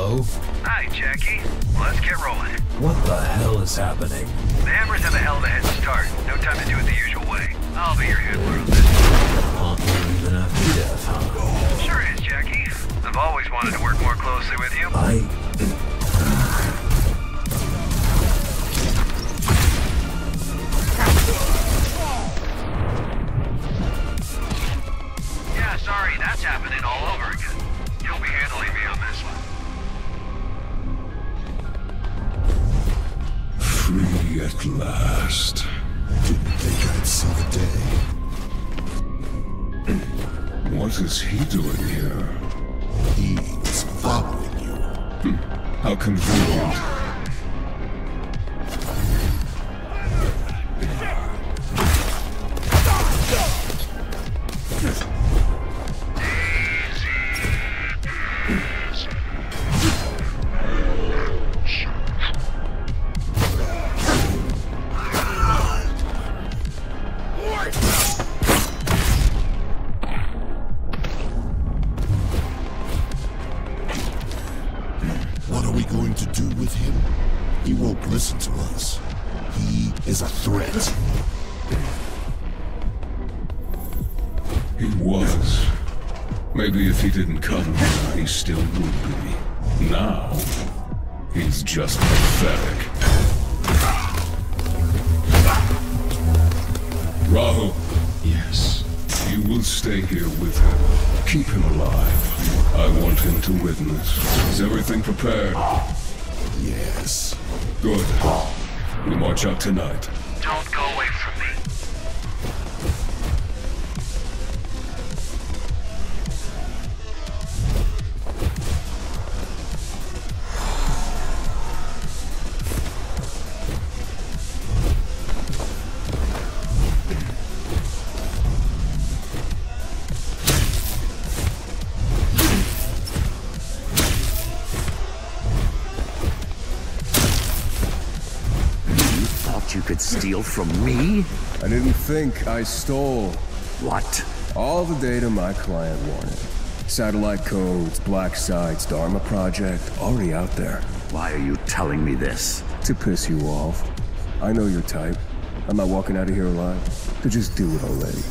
E: Hello?
B: Hi, Jackie. Let's get rolling.
E: What the hell is happening?
B: The Hammers have a hell of a head start. No time to do it the usual way. I'll be your handler on this.
E: Haunting even after death, huh?
B: Sure is, Jackie. I've always wanted to work more closely with you.
E: I.
B: Yeah, sorry, that's happening all over again. You'll be handling me on this one.
C: At last.
O: Didn't think I'd see the day.
C: What is he doing here?
O: He He's following you. Hmm.
C: How convenient.
O: Is
C: everything prepared?
O: Yes.
C: Good. We march out tonight.
B: From me?
L: I didn't think I stole.
J: What?
L: All the data my client wanted. Satellite codes, black sites, Dharma Project, already out there.
J: Why are you telling me this?
L: To piss you off. I know your type. I'm not walking out of here alive. So just do it already.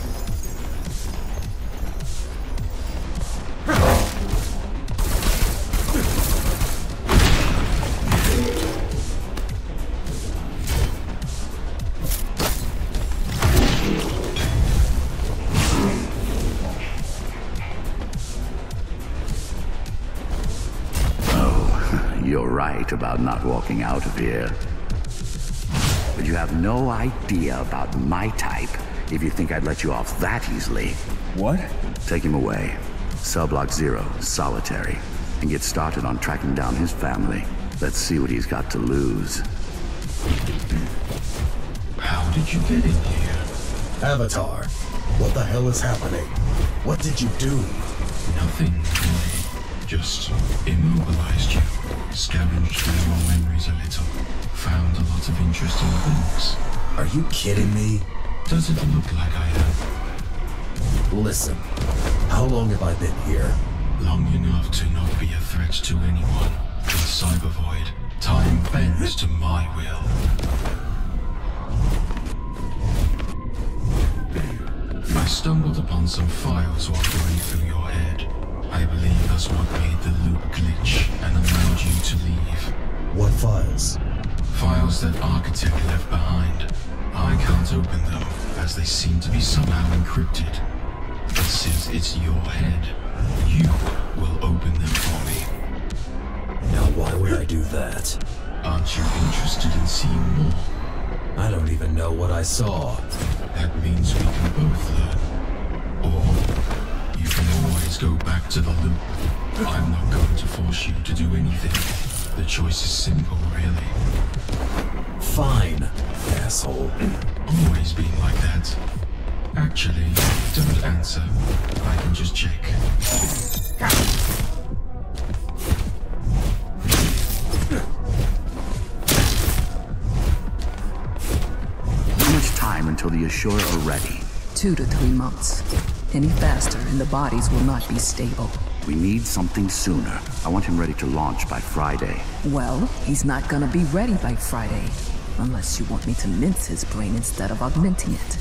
J: Walking out of here. But you have no idea about my type if you think I'd let you off that easily.
L: What?
J: Take him away. Cell block zero, solitary, and get started on tracking down his family. Let's see what he's got to lose.
K: How did you get in here?
E: Avatar, what the hell is happening? What did you do?
K: Nothing, really. Just immobilized you. Scavenged through your memories a little. Found a lot of interesting things.
E: Are you kidding me?
K: Does it look like I am?
E: Listen, how long have I been here?
K: Long enough to not be a threat to anyone. In Cybervoid, time bends to my will. I stumbled upon some files while going through your. I believe that's what made the loop glitch and allowed you to leave.
E: What files?
K: Files that Architect left behind. I can't open them, as they seem to be somehow encrypted. But since it's your head, you will open them for me.
E: Now why would I do that?
K: Aren't you interested in seeing more?
E: I don't even know what I saw.
K: That means we can both learn. Or you can always go back to the loop. I'm not going to force you to do anything. The choice is simple, really.
E: Fine, asshole.
K: Always been like that. Actually, don't answer. I can just check.
J: How much time until the Asura are ready?
I: Two to three months. Any faster and the bodies will not be stable.
J: We need something sooner. I want him ready to launch by Friday.
I: Well, he's not gonna be ready by Friday. Unless you want me to mince his brain instead of augmenting it.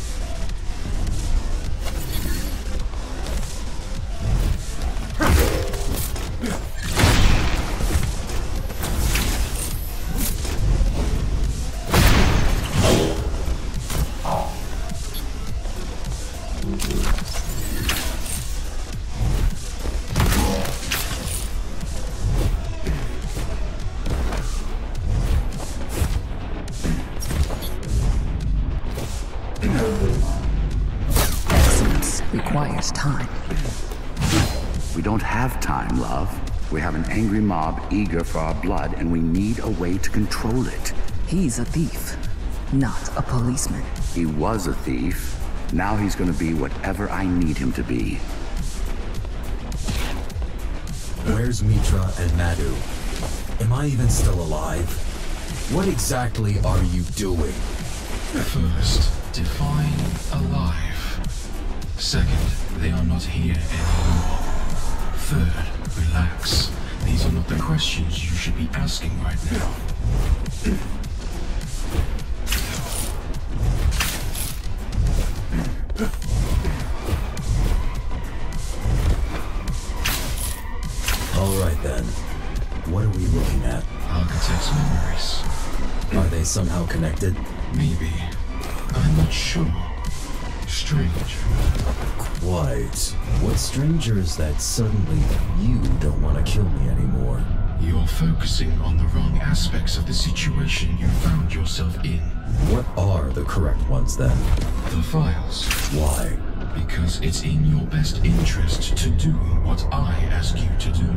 I: Requires time.
J: We don't have time, love. We have an angry mob eager for our blood, and we need a way to control it.
I: He's a thief, not a policeman.
J: He was a thief. Now he's gonna be whatever I need him to be.
E: Where's Mitra and Madhu? Am I even still alive? What exactly are you doing?
K: First, define alive. Second, they are not here anymore. Third, relax. These are not the questions you should be asking right now.
E: All right then. What are we looking at?
K: Architect's memories.
E: Are they somehow connected?
K: Maybe. I'm not sure. Strange.
E: Quite. What's stranger is that suddenly you don't want to kill me anymore.
K: You're focusing on the wrong aspects of the situation you found yourself in.
E: What are the correct ones then?
K: The files.
E: Why?
K: Because it's in your best interest to do what I ask you to do.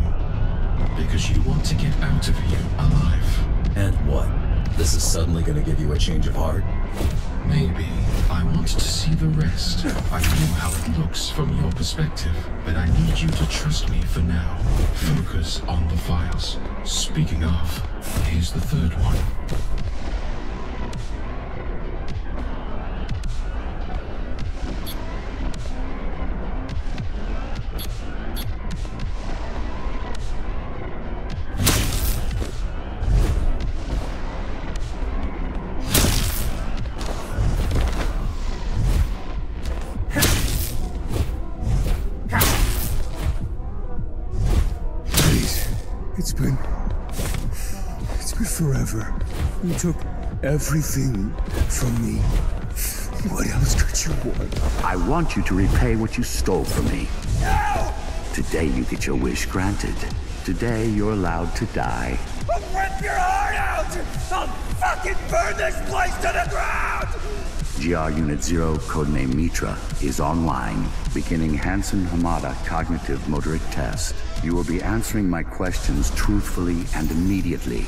K: Because you want to get out of here alive.
E: And what? This is suddenly gonna give you a change of heart?
K: Maybe. I want to see the rest. I know how it looks from your perspective, but I need you to trust me for now. Focus on the files. Speaking of, here's the third one.
C: Everything from me. What else could you want?
J: I want you to repay what you stole from me. Today you get your wish granted. Today you're allowed to die.
P: I'll rip your heart out! I'll fucking burn this place to the ground!
J: GR Unit 0, codename Mitra, is online, beginning Hanson Hamada cognitive motoric test. You will be answering my questions truthfully and immediately.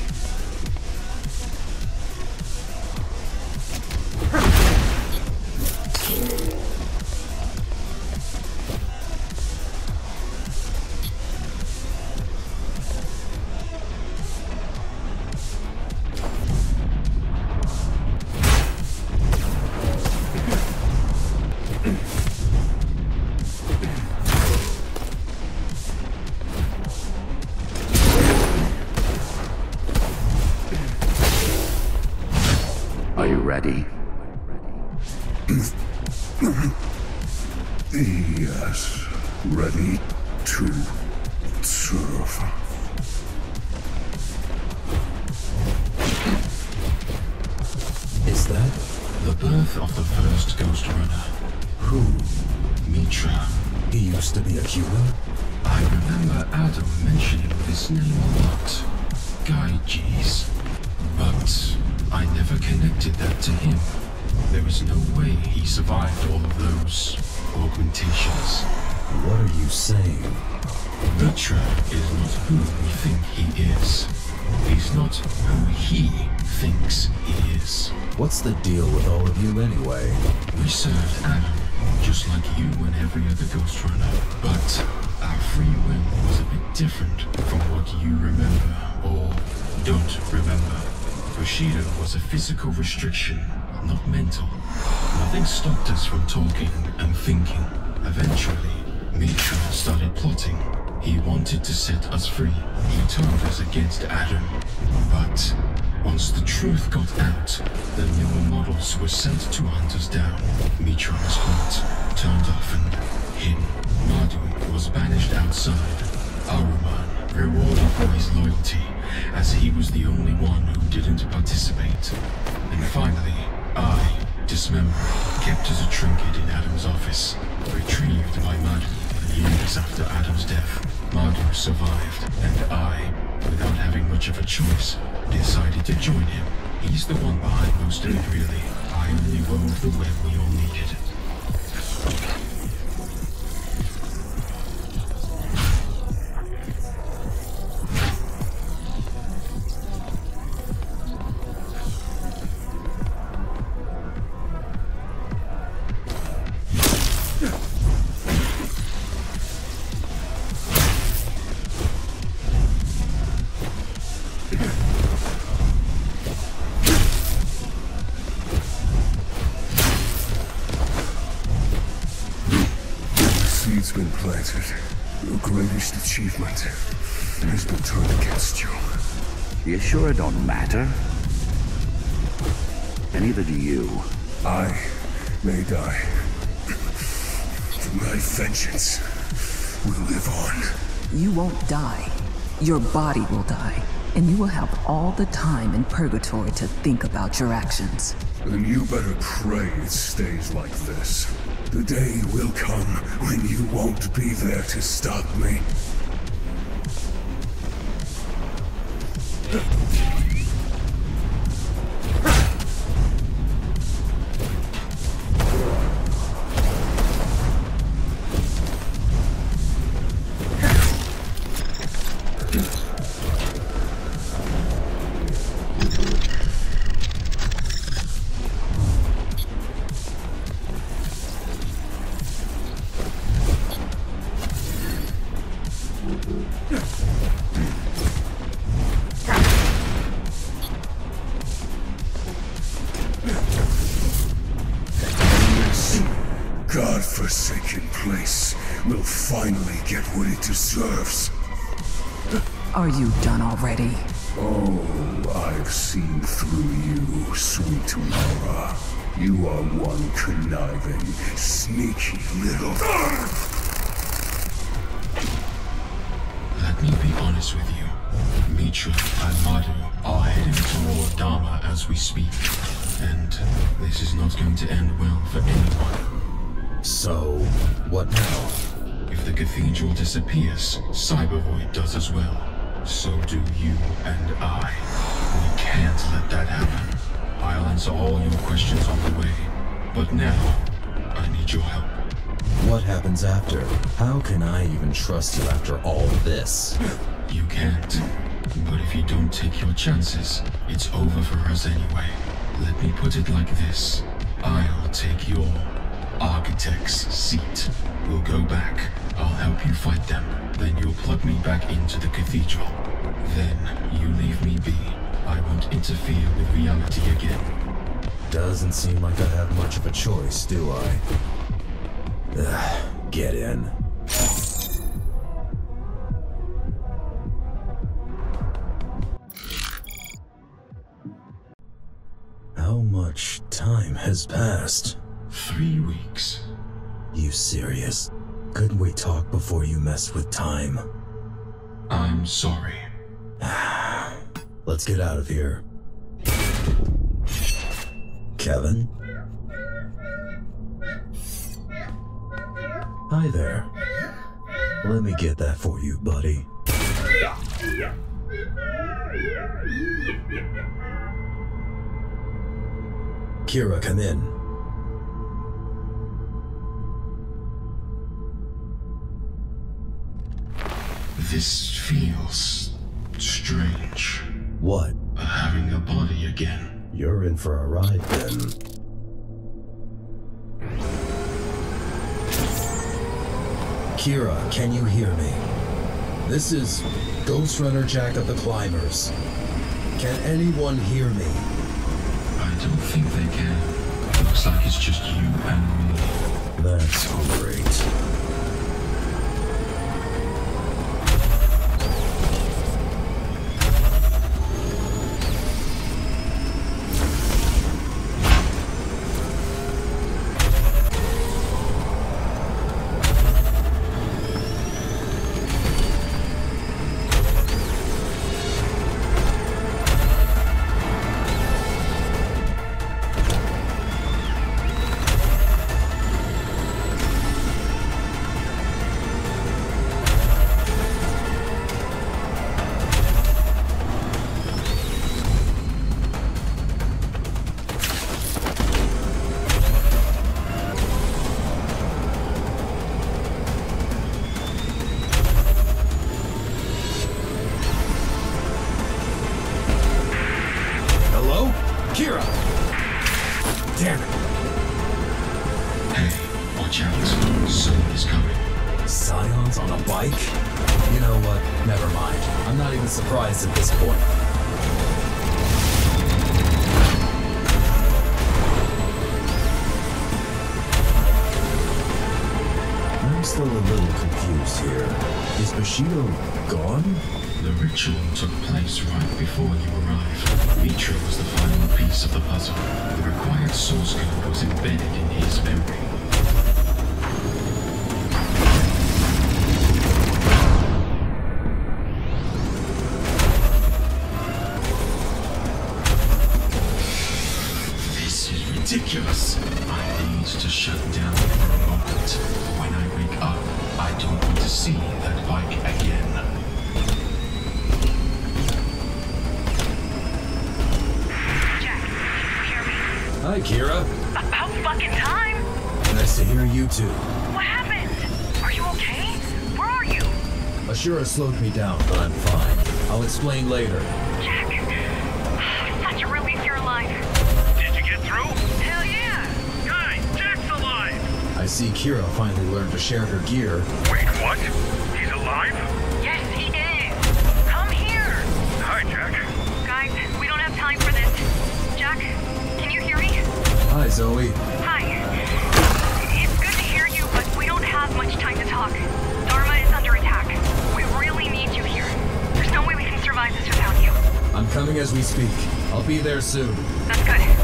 K: Bushido was a physical restriction, not mental. Nothing stopped us from talking and thinking. Eventually, Mitra started plotting. He wanted to set us free. He turned us against Adam. But once the truth got out, the newer models were sent to hunt us down. Mitra caught, turned off and hidden. Madu was banished outside. Aruman rewarded for his loyalty, as he was the only one who didn't participate. And finally, I, dismembered, kept as a trinket in Adam's office, retrieved by Madu years after Adam's death. Madu survived, and I, without having much of a choice, decided to join him. He's the one behind most of it, really. I only wove the web we
C: The seed's been planted. Your greatest achievement has been turned against you.
Q: You sure it don't matter? And neither do you.
C: I may die. But my vengeance will live on.
I: You won't die. Your body will die. And you will have all the time in purgatory to think about your actions.
C: Then you better pray it stays like this. The day will come when you won't be there to stop me.
K: Honest with you. Mitra and Madu are heading toward Dharma as we speak. And this is not going to end well for anyone.
E: So, what now?
K: If the cathedral disappears, Cybervoid does as well. So do you and I. We can't let that happen. I'll answer all your questions on the way. But now, I need your help.
E: What happens after? How can I even trust you after all this?
K: You can't. But if you don't take your chances, it's over for us anyway. Let me put it like this. I'll take your architect's seat. We'll go back. I'll help you fight them. Then you'll plug me back into the cathedral. Then you leave me be. I won't interfere with reality again.
E: Doesn't seem like I have much of a choice, do I? Ugh, get in. How much time has passed?
K: Three weeks.
E: You serious? Couldn't we talk before you messed with time?
K: I'm sorry.
E: Let's get out of here. Kevin? Hi there. Let me get that for you, buddy. Kira, come in.
K: This feels strange.
E: What?
K: Having a body again.
E: You're in for a ride then. Kira, can you hear me? This is Ghostrunner Jack of the Climbers. Can anyone hear me?
K: I don't think they can. Looks like it's just you and me.
E: That's great.
K: Ridiculous. I need to shut down for a moment. When I wake up, I don't want to see that bike again.
E: Hi, Kira.
H: About fucking time!
E: Nice to hear you too.
H: What happened? Are you okay? Where are you?
E: Asura slowed me down, but I'm fine. I'll explain later. See Kira finally learned to share her gear.
F: Wait, what? He's alive?
G: Yes, he is! Come here!
F: Hi, Jack.
G: Guys, we don't have time for this. Jack, can you hear me?
E: Hi, Zoe.
G: Hi. It's good to hear you, but we don't have much time to talk. Dharma is under attack. We really need you here. There's no way we can survive this without you.
E: I'm coming as we speak. I'll be there soon.
G: That's good.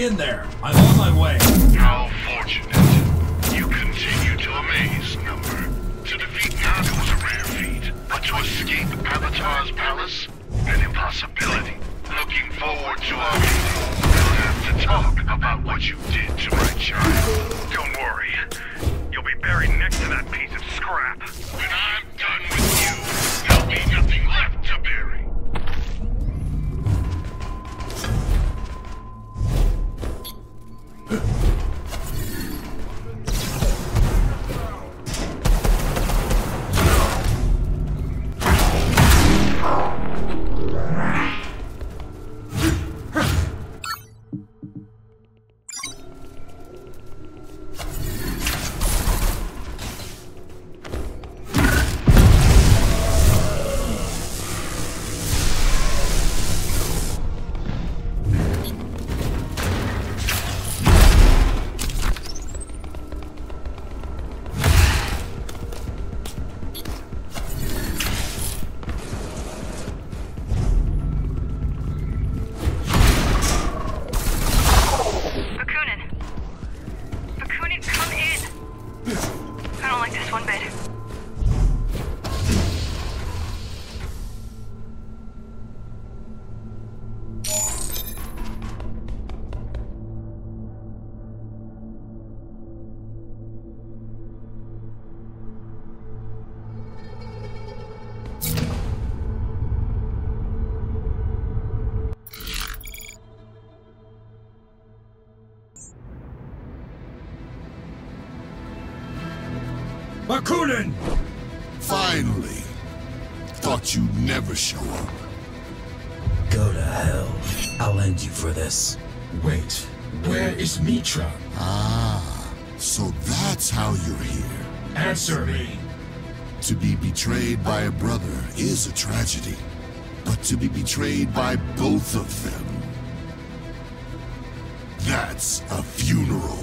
E: in
D: there.
E: Bakunin!
O: Finally. Thought you'd never show up.
D: Go to hell. I'll end you for this.
O: Wait, where is Mitra? Ah, so that's how you're here.
D: Answer me.
O: To be betrayed by a brother is a tragedy. But to be betrayed by both of them... That's a funeral.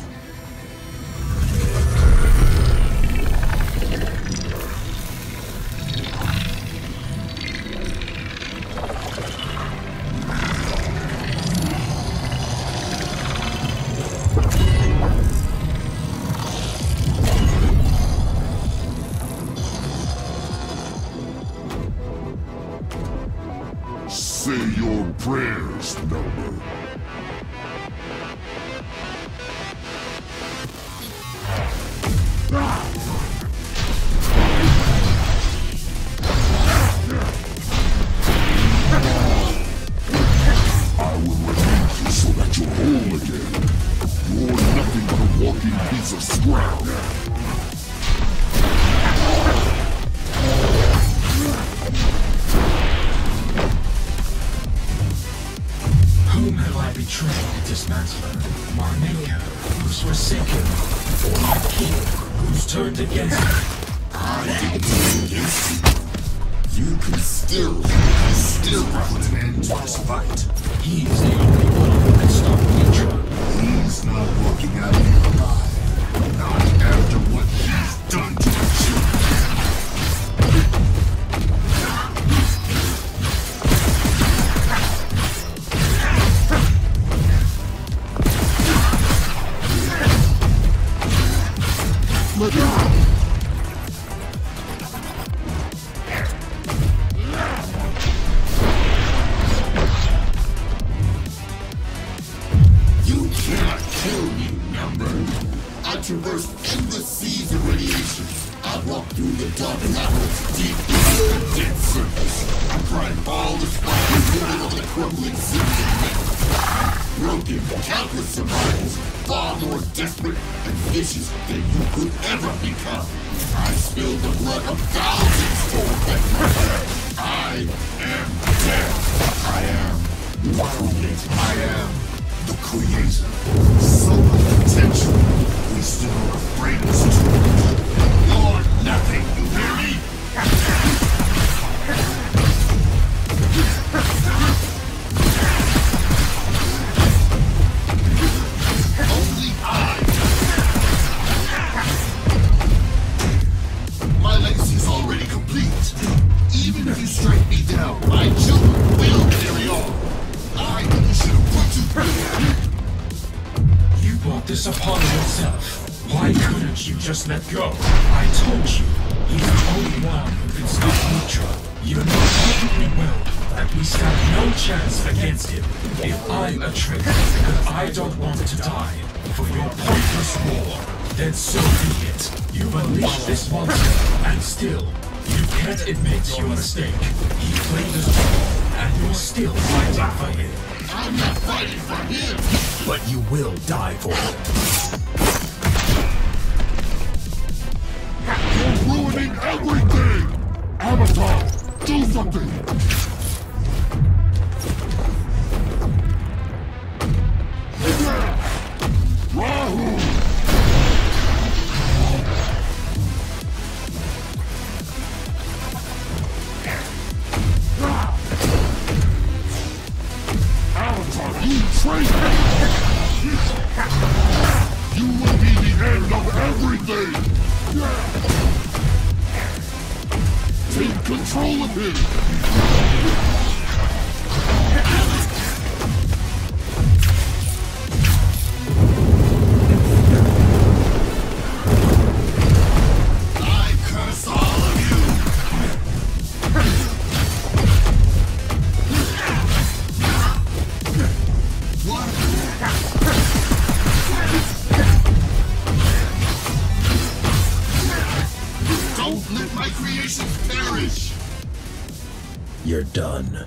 O: You're
E: done.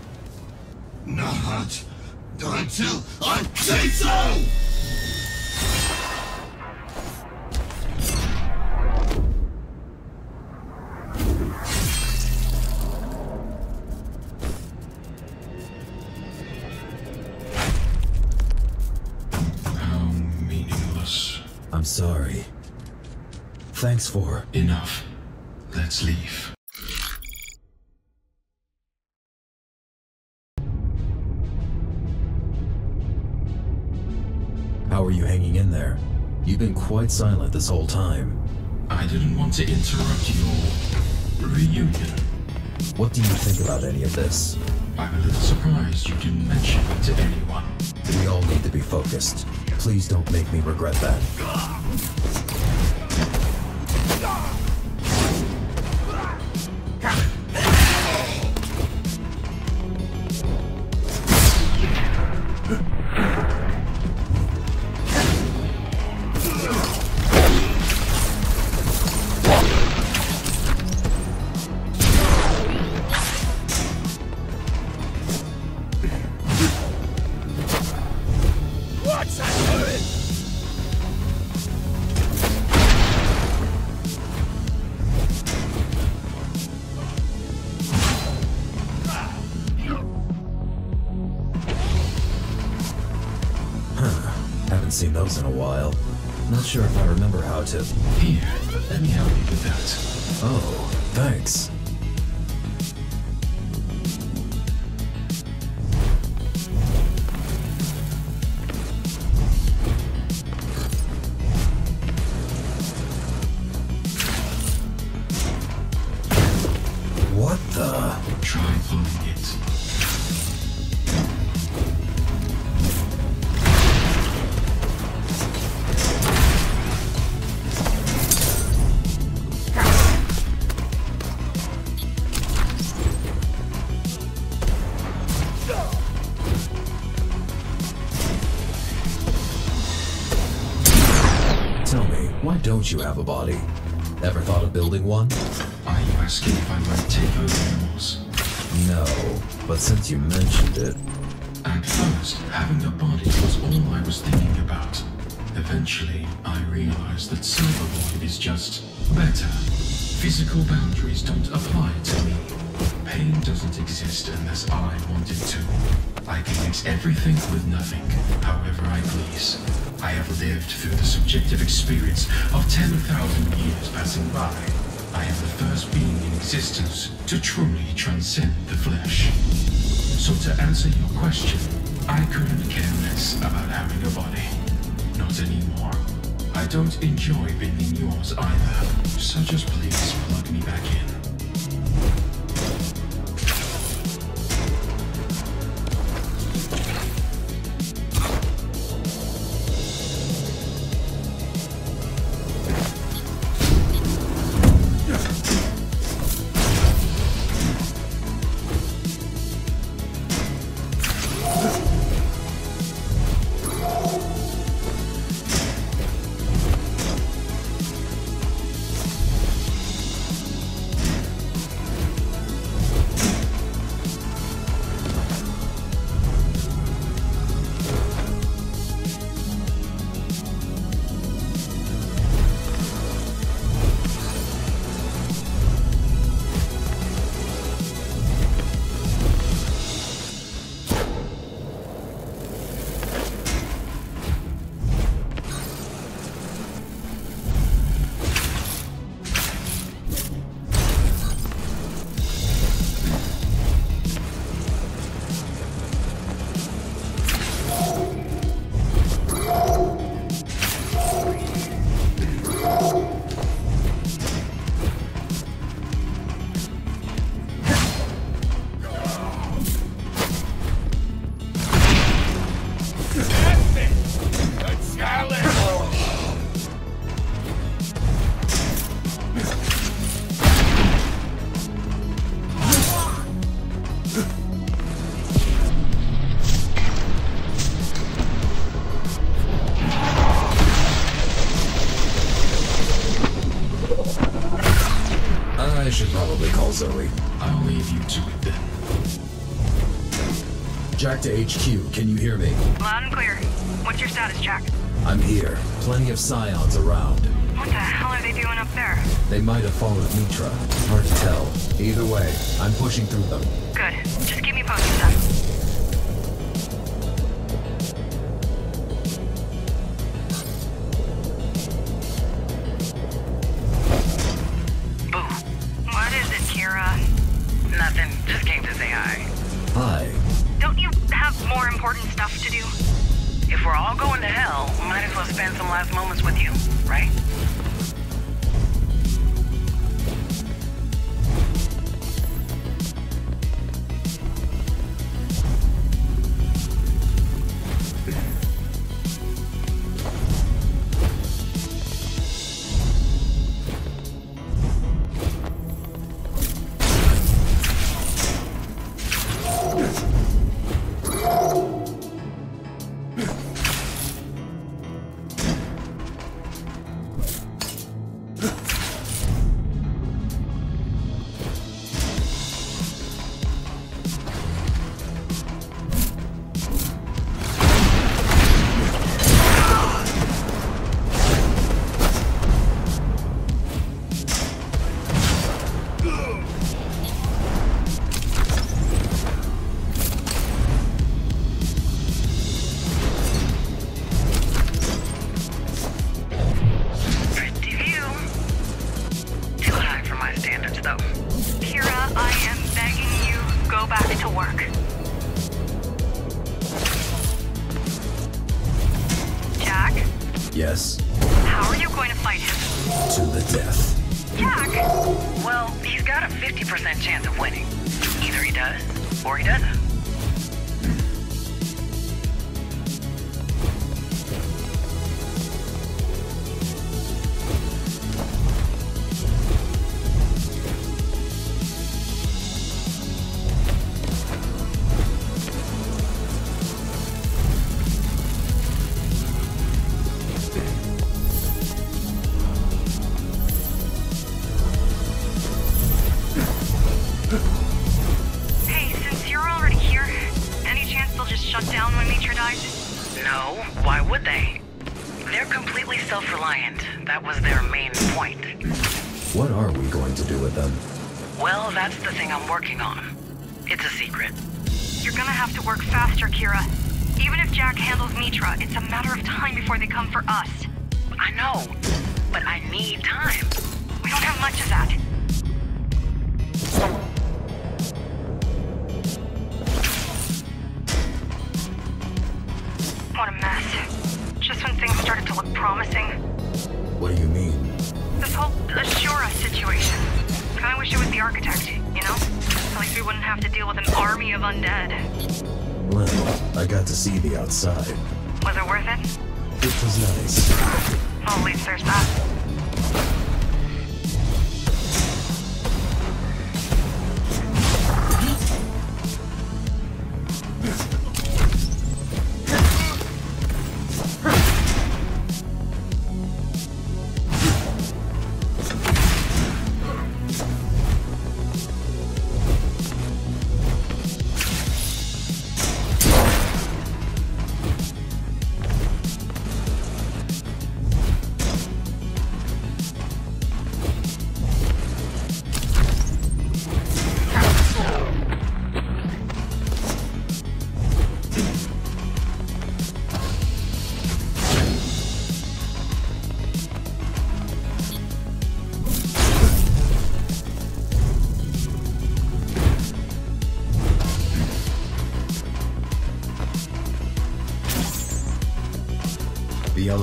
O: Not until I say so!
E: sorry. Thanks for...
K: Enough. Let's leave.
E: Been quite silent this whole time.
K: I didn't want to interrupt your reunion.
E: What do you think about any of this?
K: I'm a little surprised you didn't mention it to anyone.
E: We all need to be focused. Please don't make me regret that.
K: You
E: have a body? Ever thought of building one?
K: Are you asking if I might take over animals?
E: No, but since you mentioned it,
K: At first, having a body was all I was thinking about. Eventually, I realized that Cybervoid is just better. Physical boundaries don't apply to me. Pain doesn't exist unless I want it to. I can mix everything with nothing, however I please. I have lived through the subjective experience of 10,000 years passing by. I am the first being in existence to truly transcend the flesh. So to answer your question, I couldn't care less about having a body. Not anymore. I don't enjoy being in yours either. So just please
E: Plenty of scions around.
G: What the hell are they doing up there?
E: They might have followed Mitra. Hard to tell. Either way, I'm pushing through them.
G: Good. Just keep me posted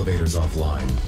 H: elevator's offline.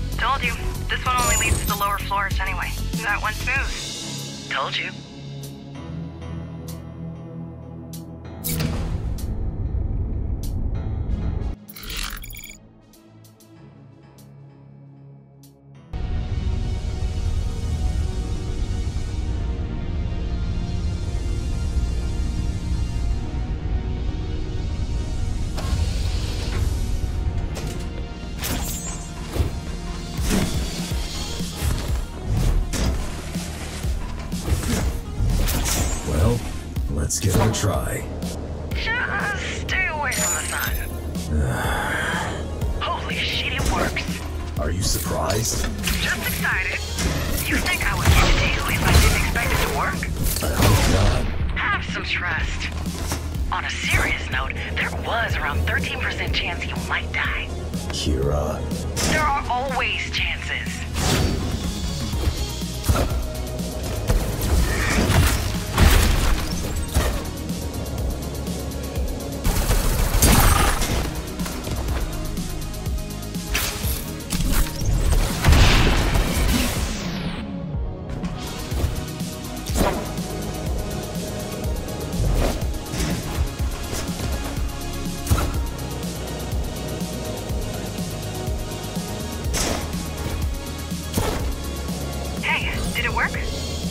G: Did it work?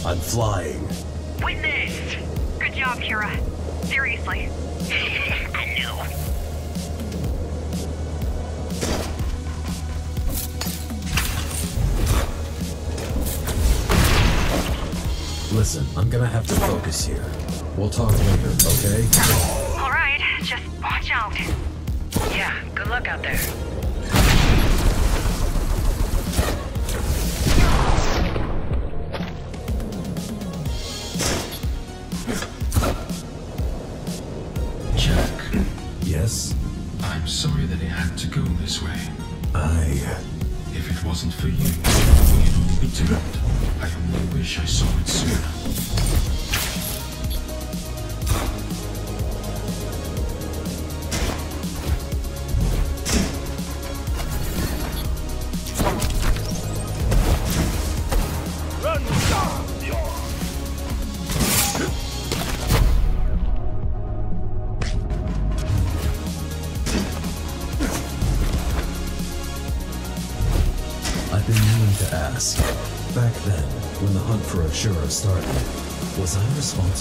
H: I'm flying.
G: Witnessed! Good job, Kira. Seriously.
E: I know.
H: Listen, I'm gonna have to focus here. We'll talk later, okay?
G: Alright, just watch out.
E: Yeah, good luck out there.
K: If it wasn't for you, we'd all be dead. I only wish I saw it sooner.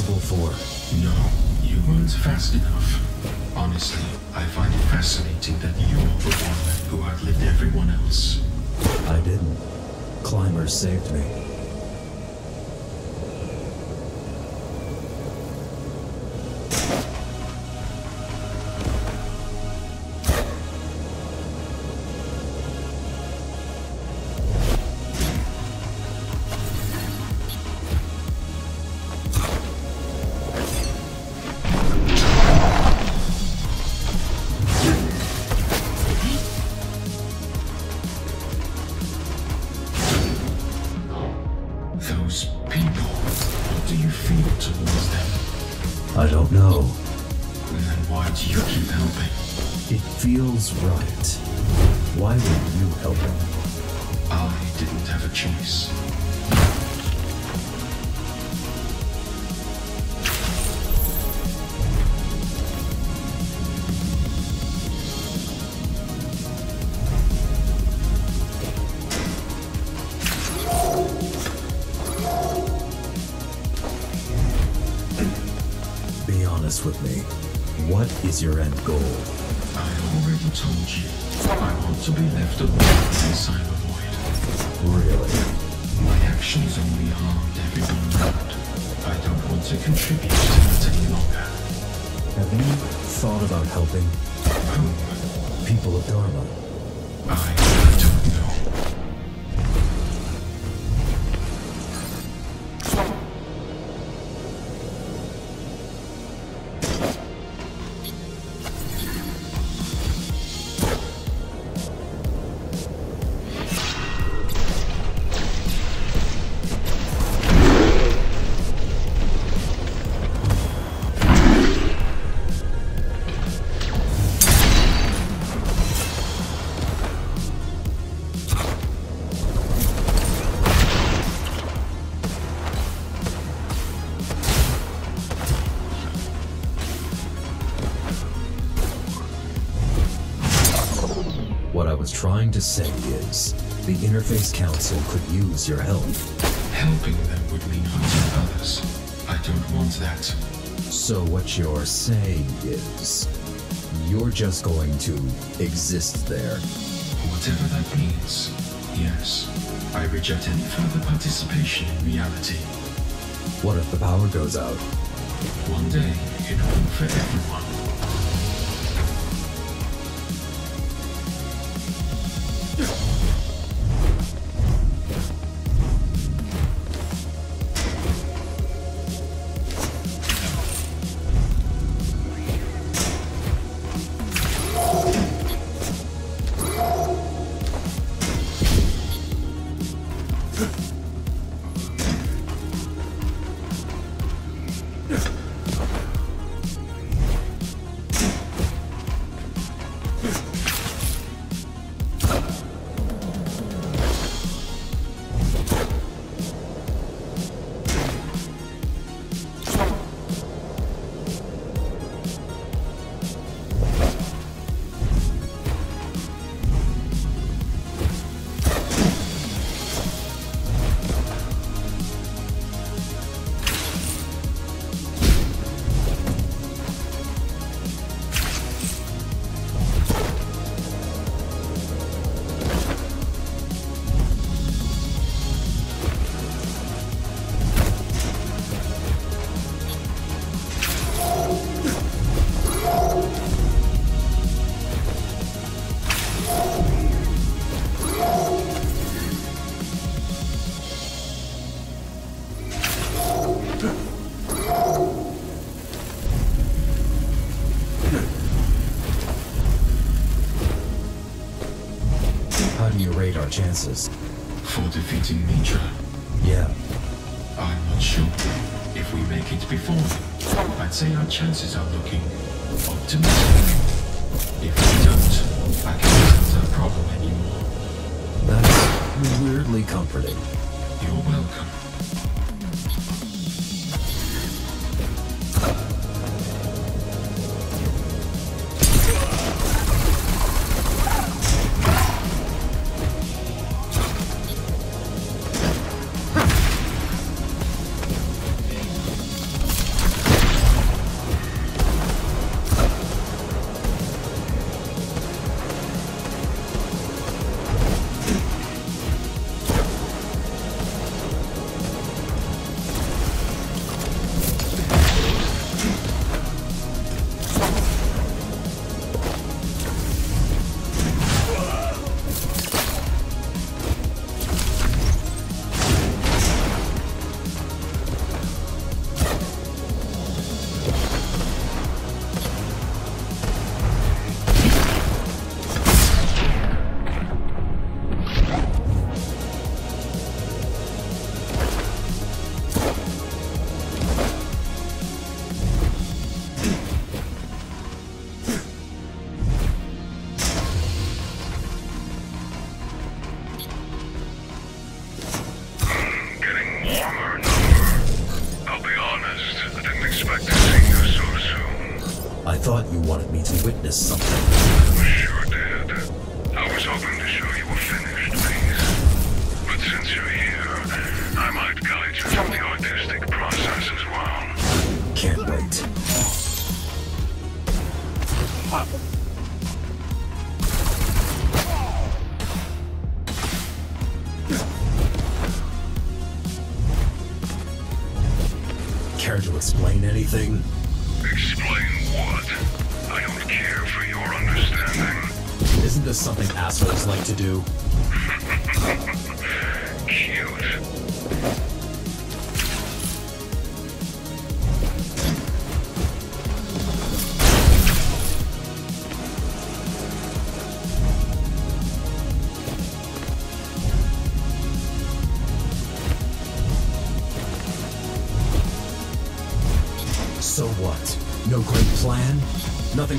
E: Responsible for...
K: No, you weren't fast enough. Honestly, I find it fascinating that you are the one who outlived everyone else.
E: I didn't. Climbers saved me.
K: Want to be left alone in Cybervoid.
E: Really?
K: My actions only harmed everyone around. I don't want to contribute to it any longer.
E: Have you thought about helping Who? people of Dharma? Trying to say is, the Interface Council could use your help.
K: Helping them would mean hurting others. I don't want that.
E: So what you're saying is, you're just going to exist there.
K: Whatever that means. Yes. I reject any further participation in reality.
E: What if the power goes out?
K: One day, it will for everyone.
E: Our chances?
K: For defeating Mitra,
E: Yeah,
K: I'm not sure. If we make it before I'd say our chances are looking optimistic. If we don't, I can't it's a problem anymore.
E: that's weirdly comforting.
K: You're welcome.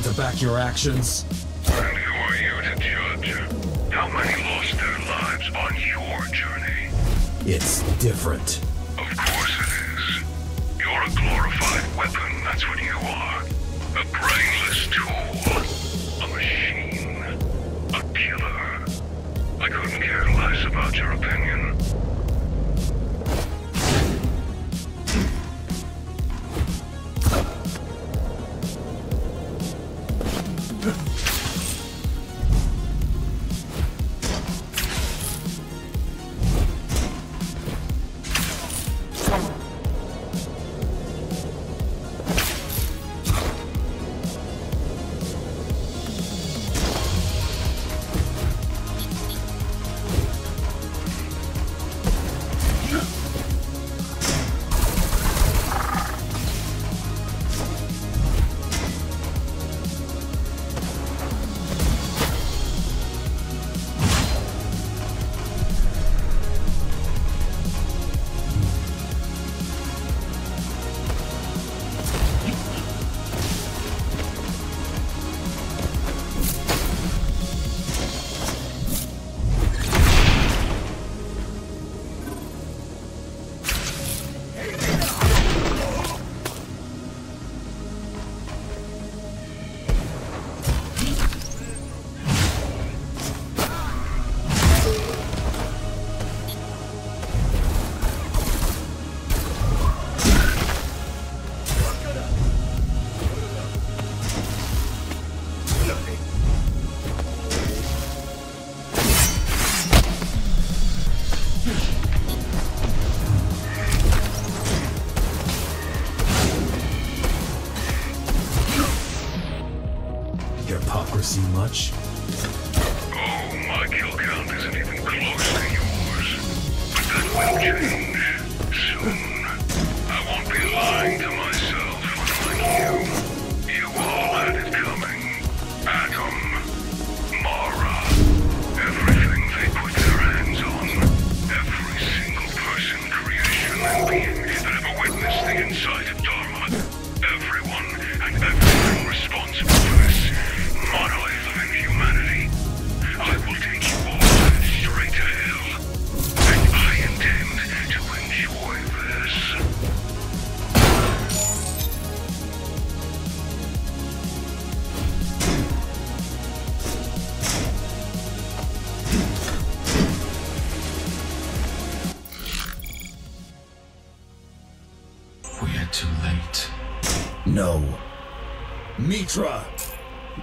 E: something
R: to
E: back your actions?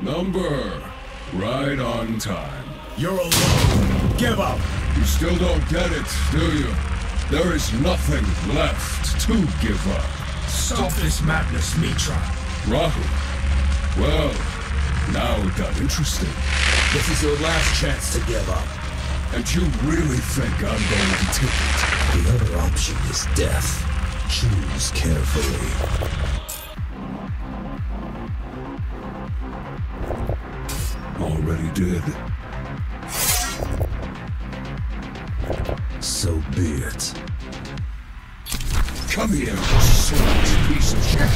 C: Number. Right on time.
E: You're alone. Give up.
C: You still don't get it, do you? There is nothing left to give up.
E: Stop this madness, Mitra.
C: Rahu. Well, now it got interesting.
E: This is your last chance to give up.
C: And you really think I'm going to take it?
E: The other option is death. Choose carefully.
C: already did.
E: So be it.
C: Come here, slut piece of shit!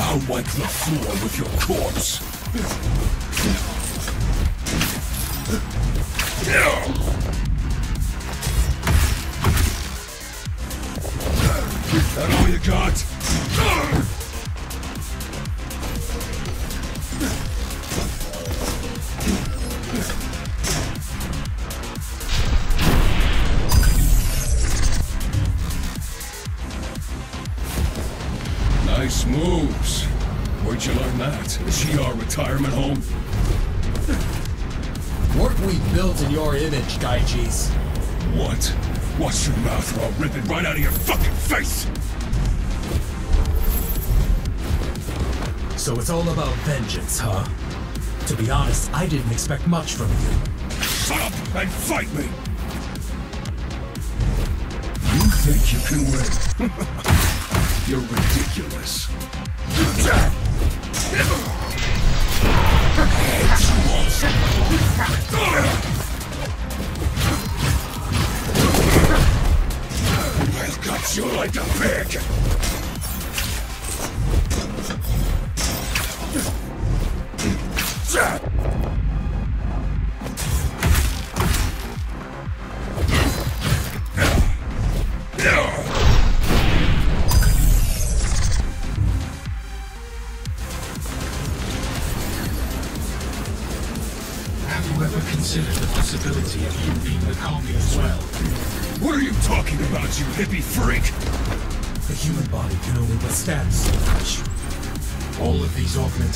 C: I'll wipe the floor with your corpse! Is that all you got?
E: Gaijis?
C: What? Watch your mouth or I'll rip it right out of your fucking face!
E: So it's all about vengeance, huh? To be honest, I didn't expect much from you.
C: Shut up and fight me! You think you can win? You're ridiculous. I've got you like a pig!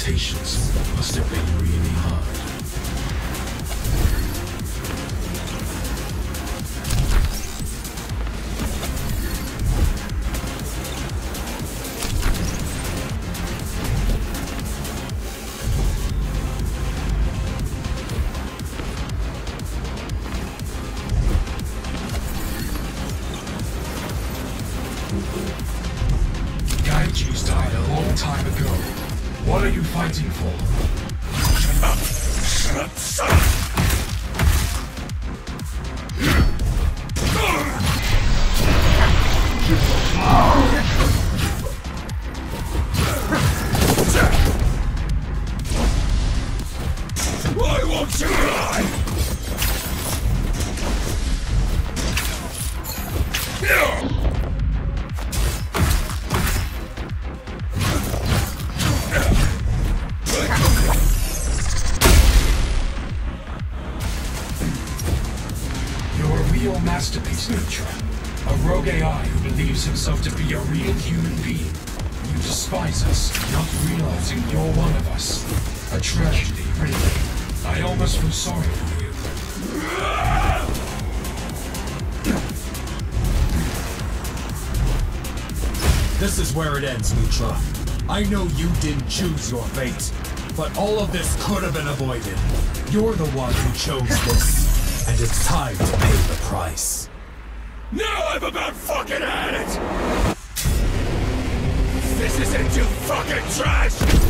K: These sorry for you.
E: This is where it ends, Mitra. I know you didn't choose your fate, but all of this could have been avoided. You're the one who chose this, and it's time to pay the price.
C: Now I've about fucking had it! This isn't you fucking trash!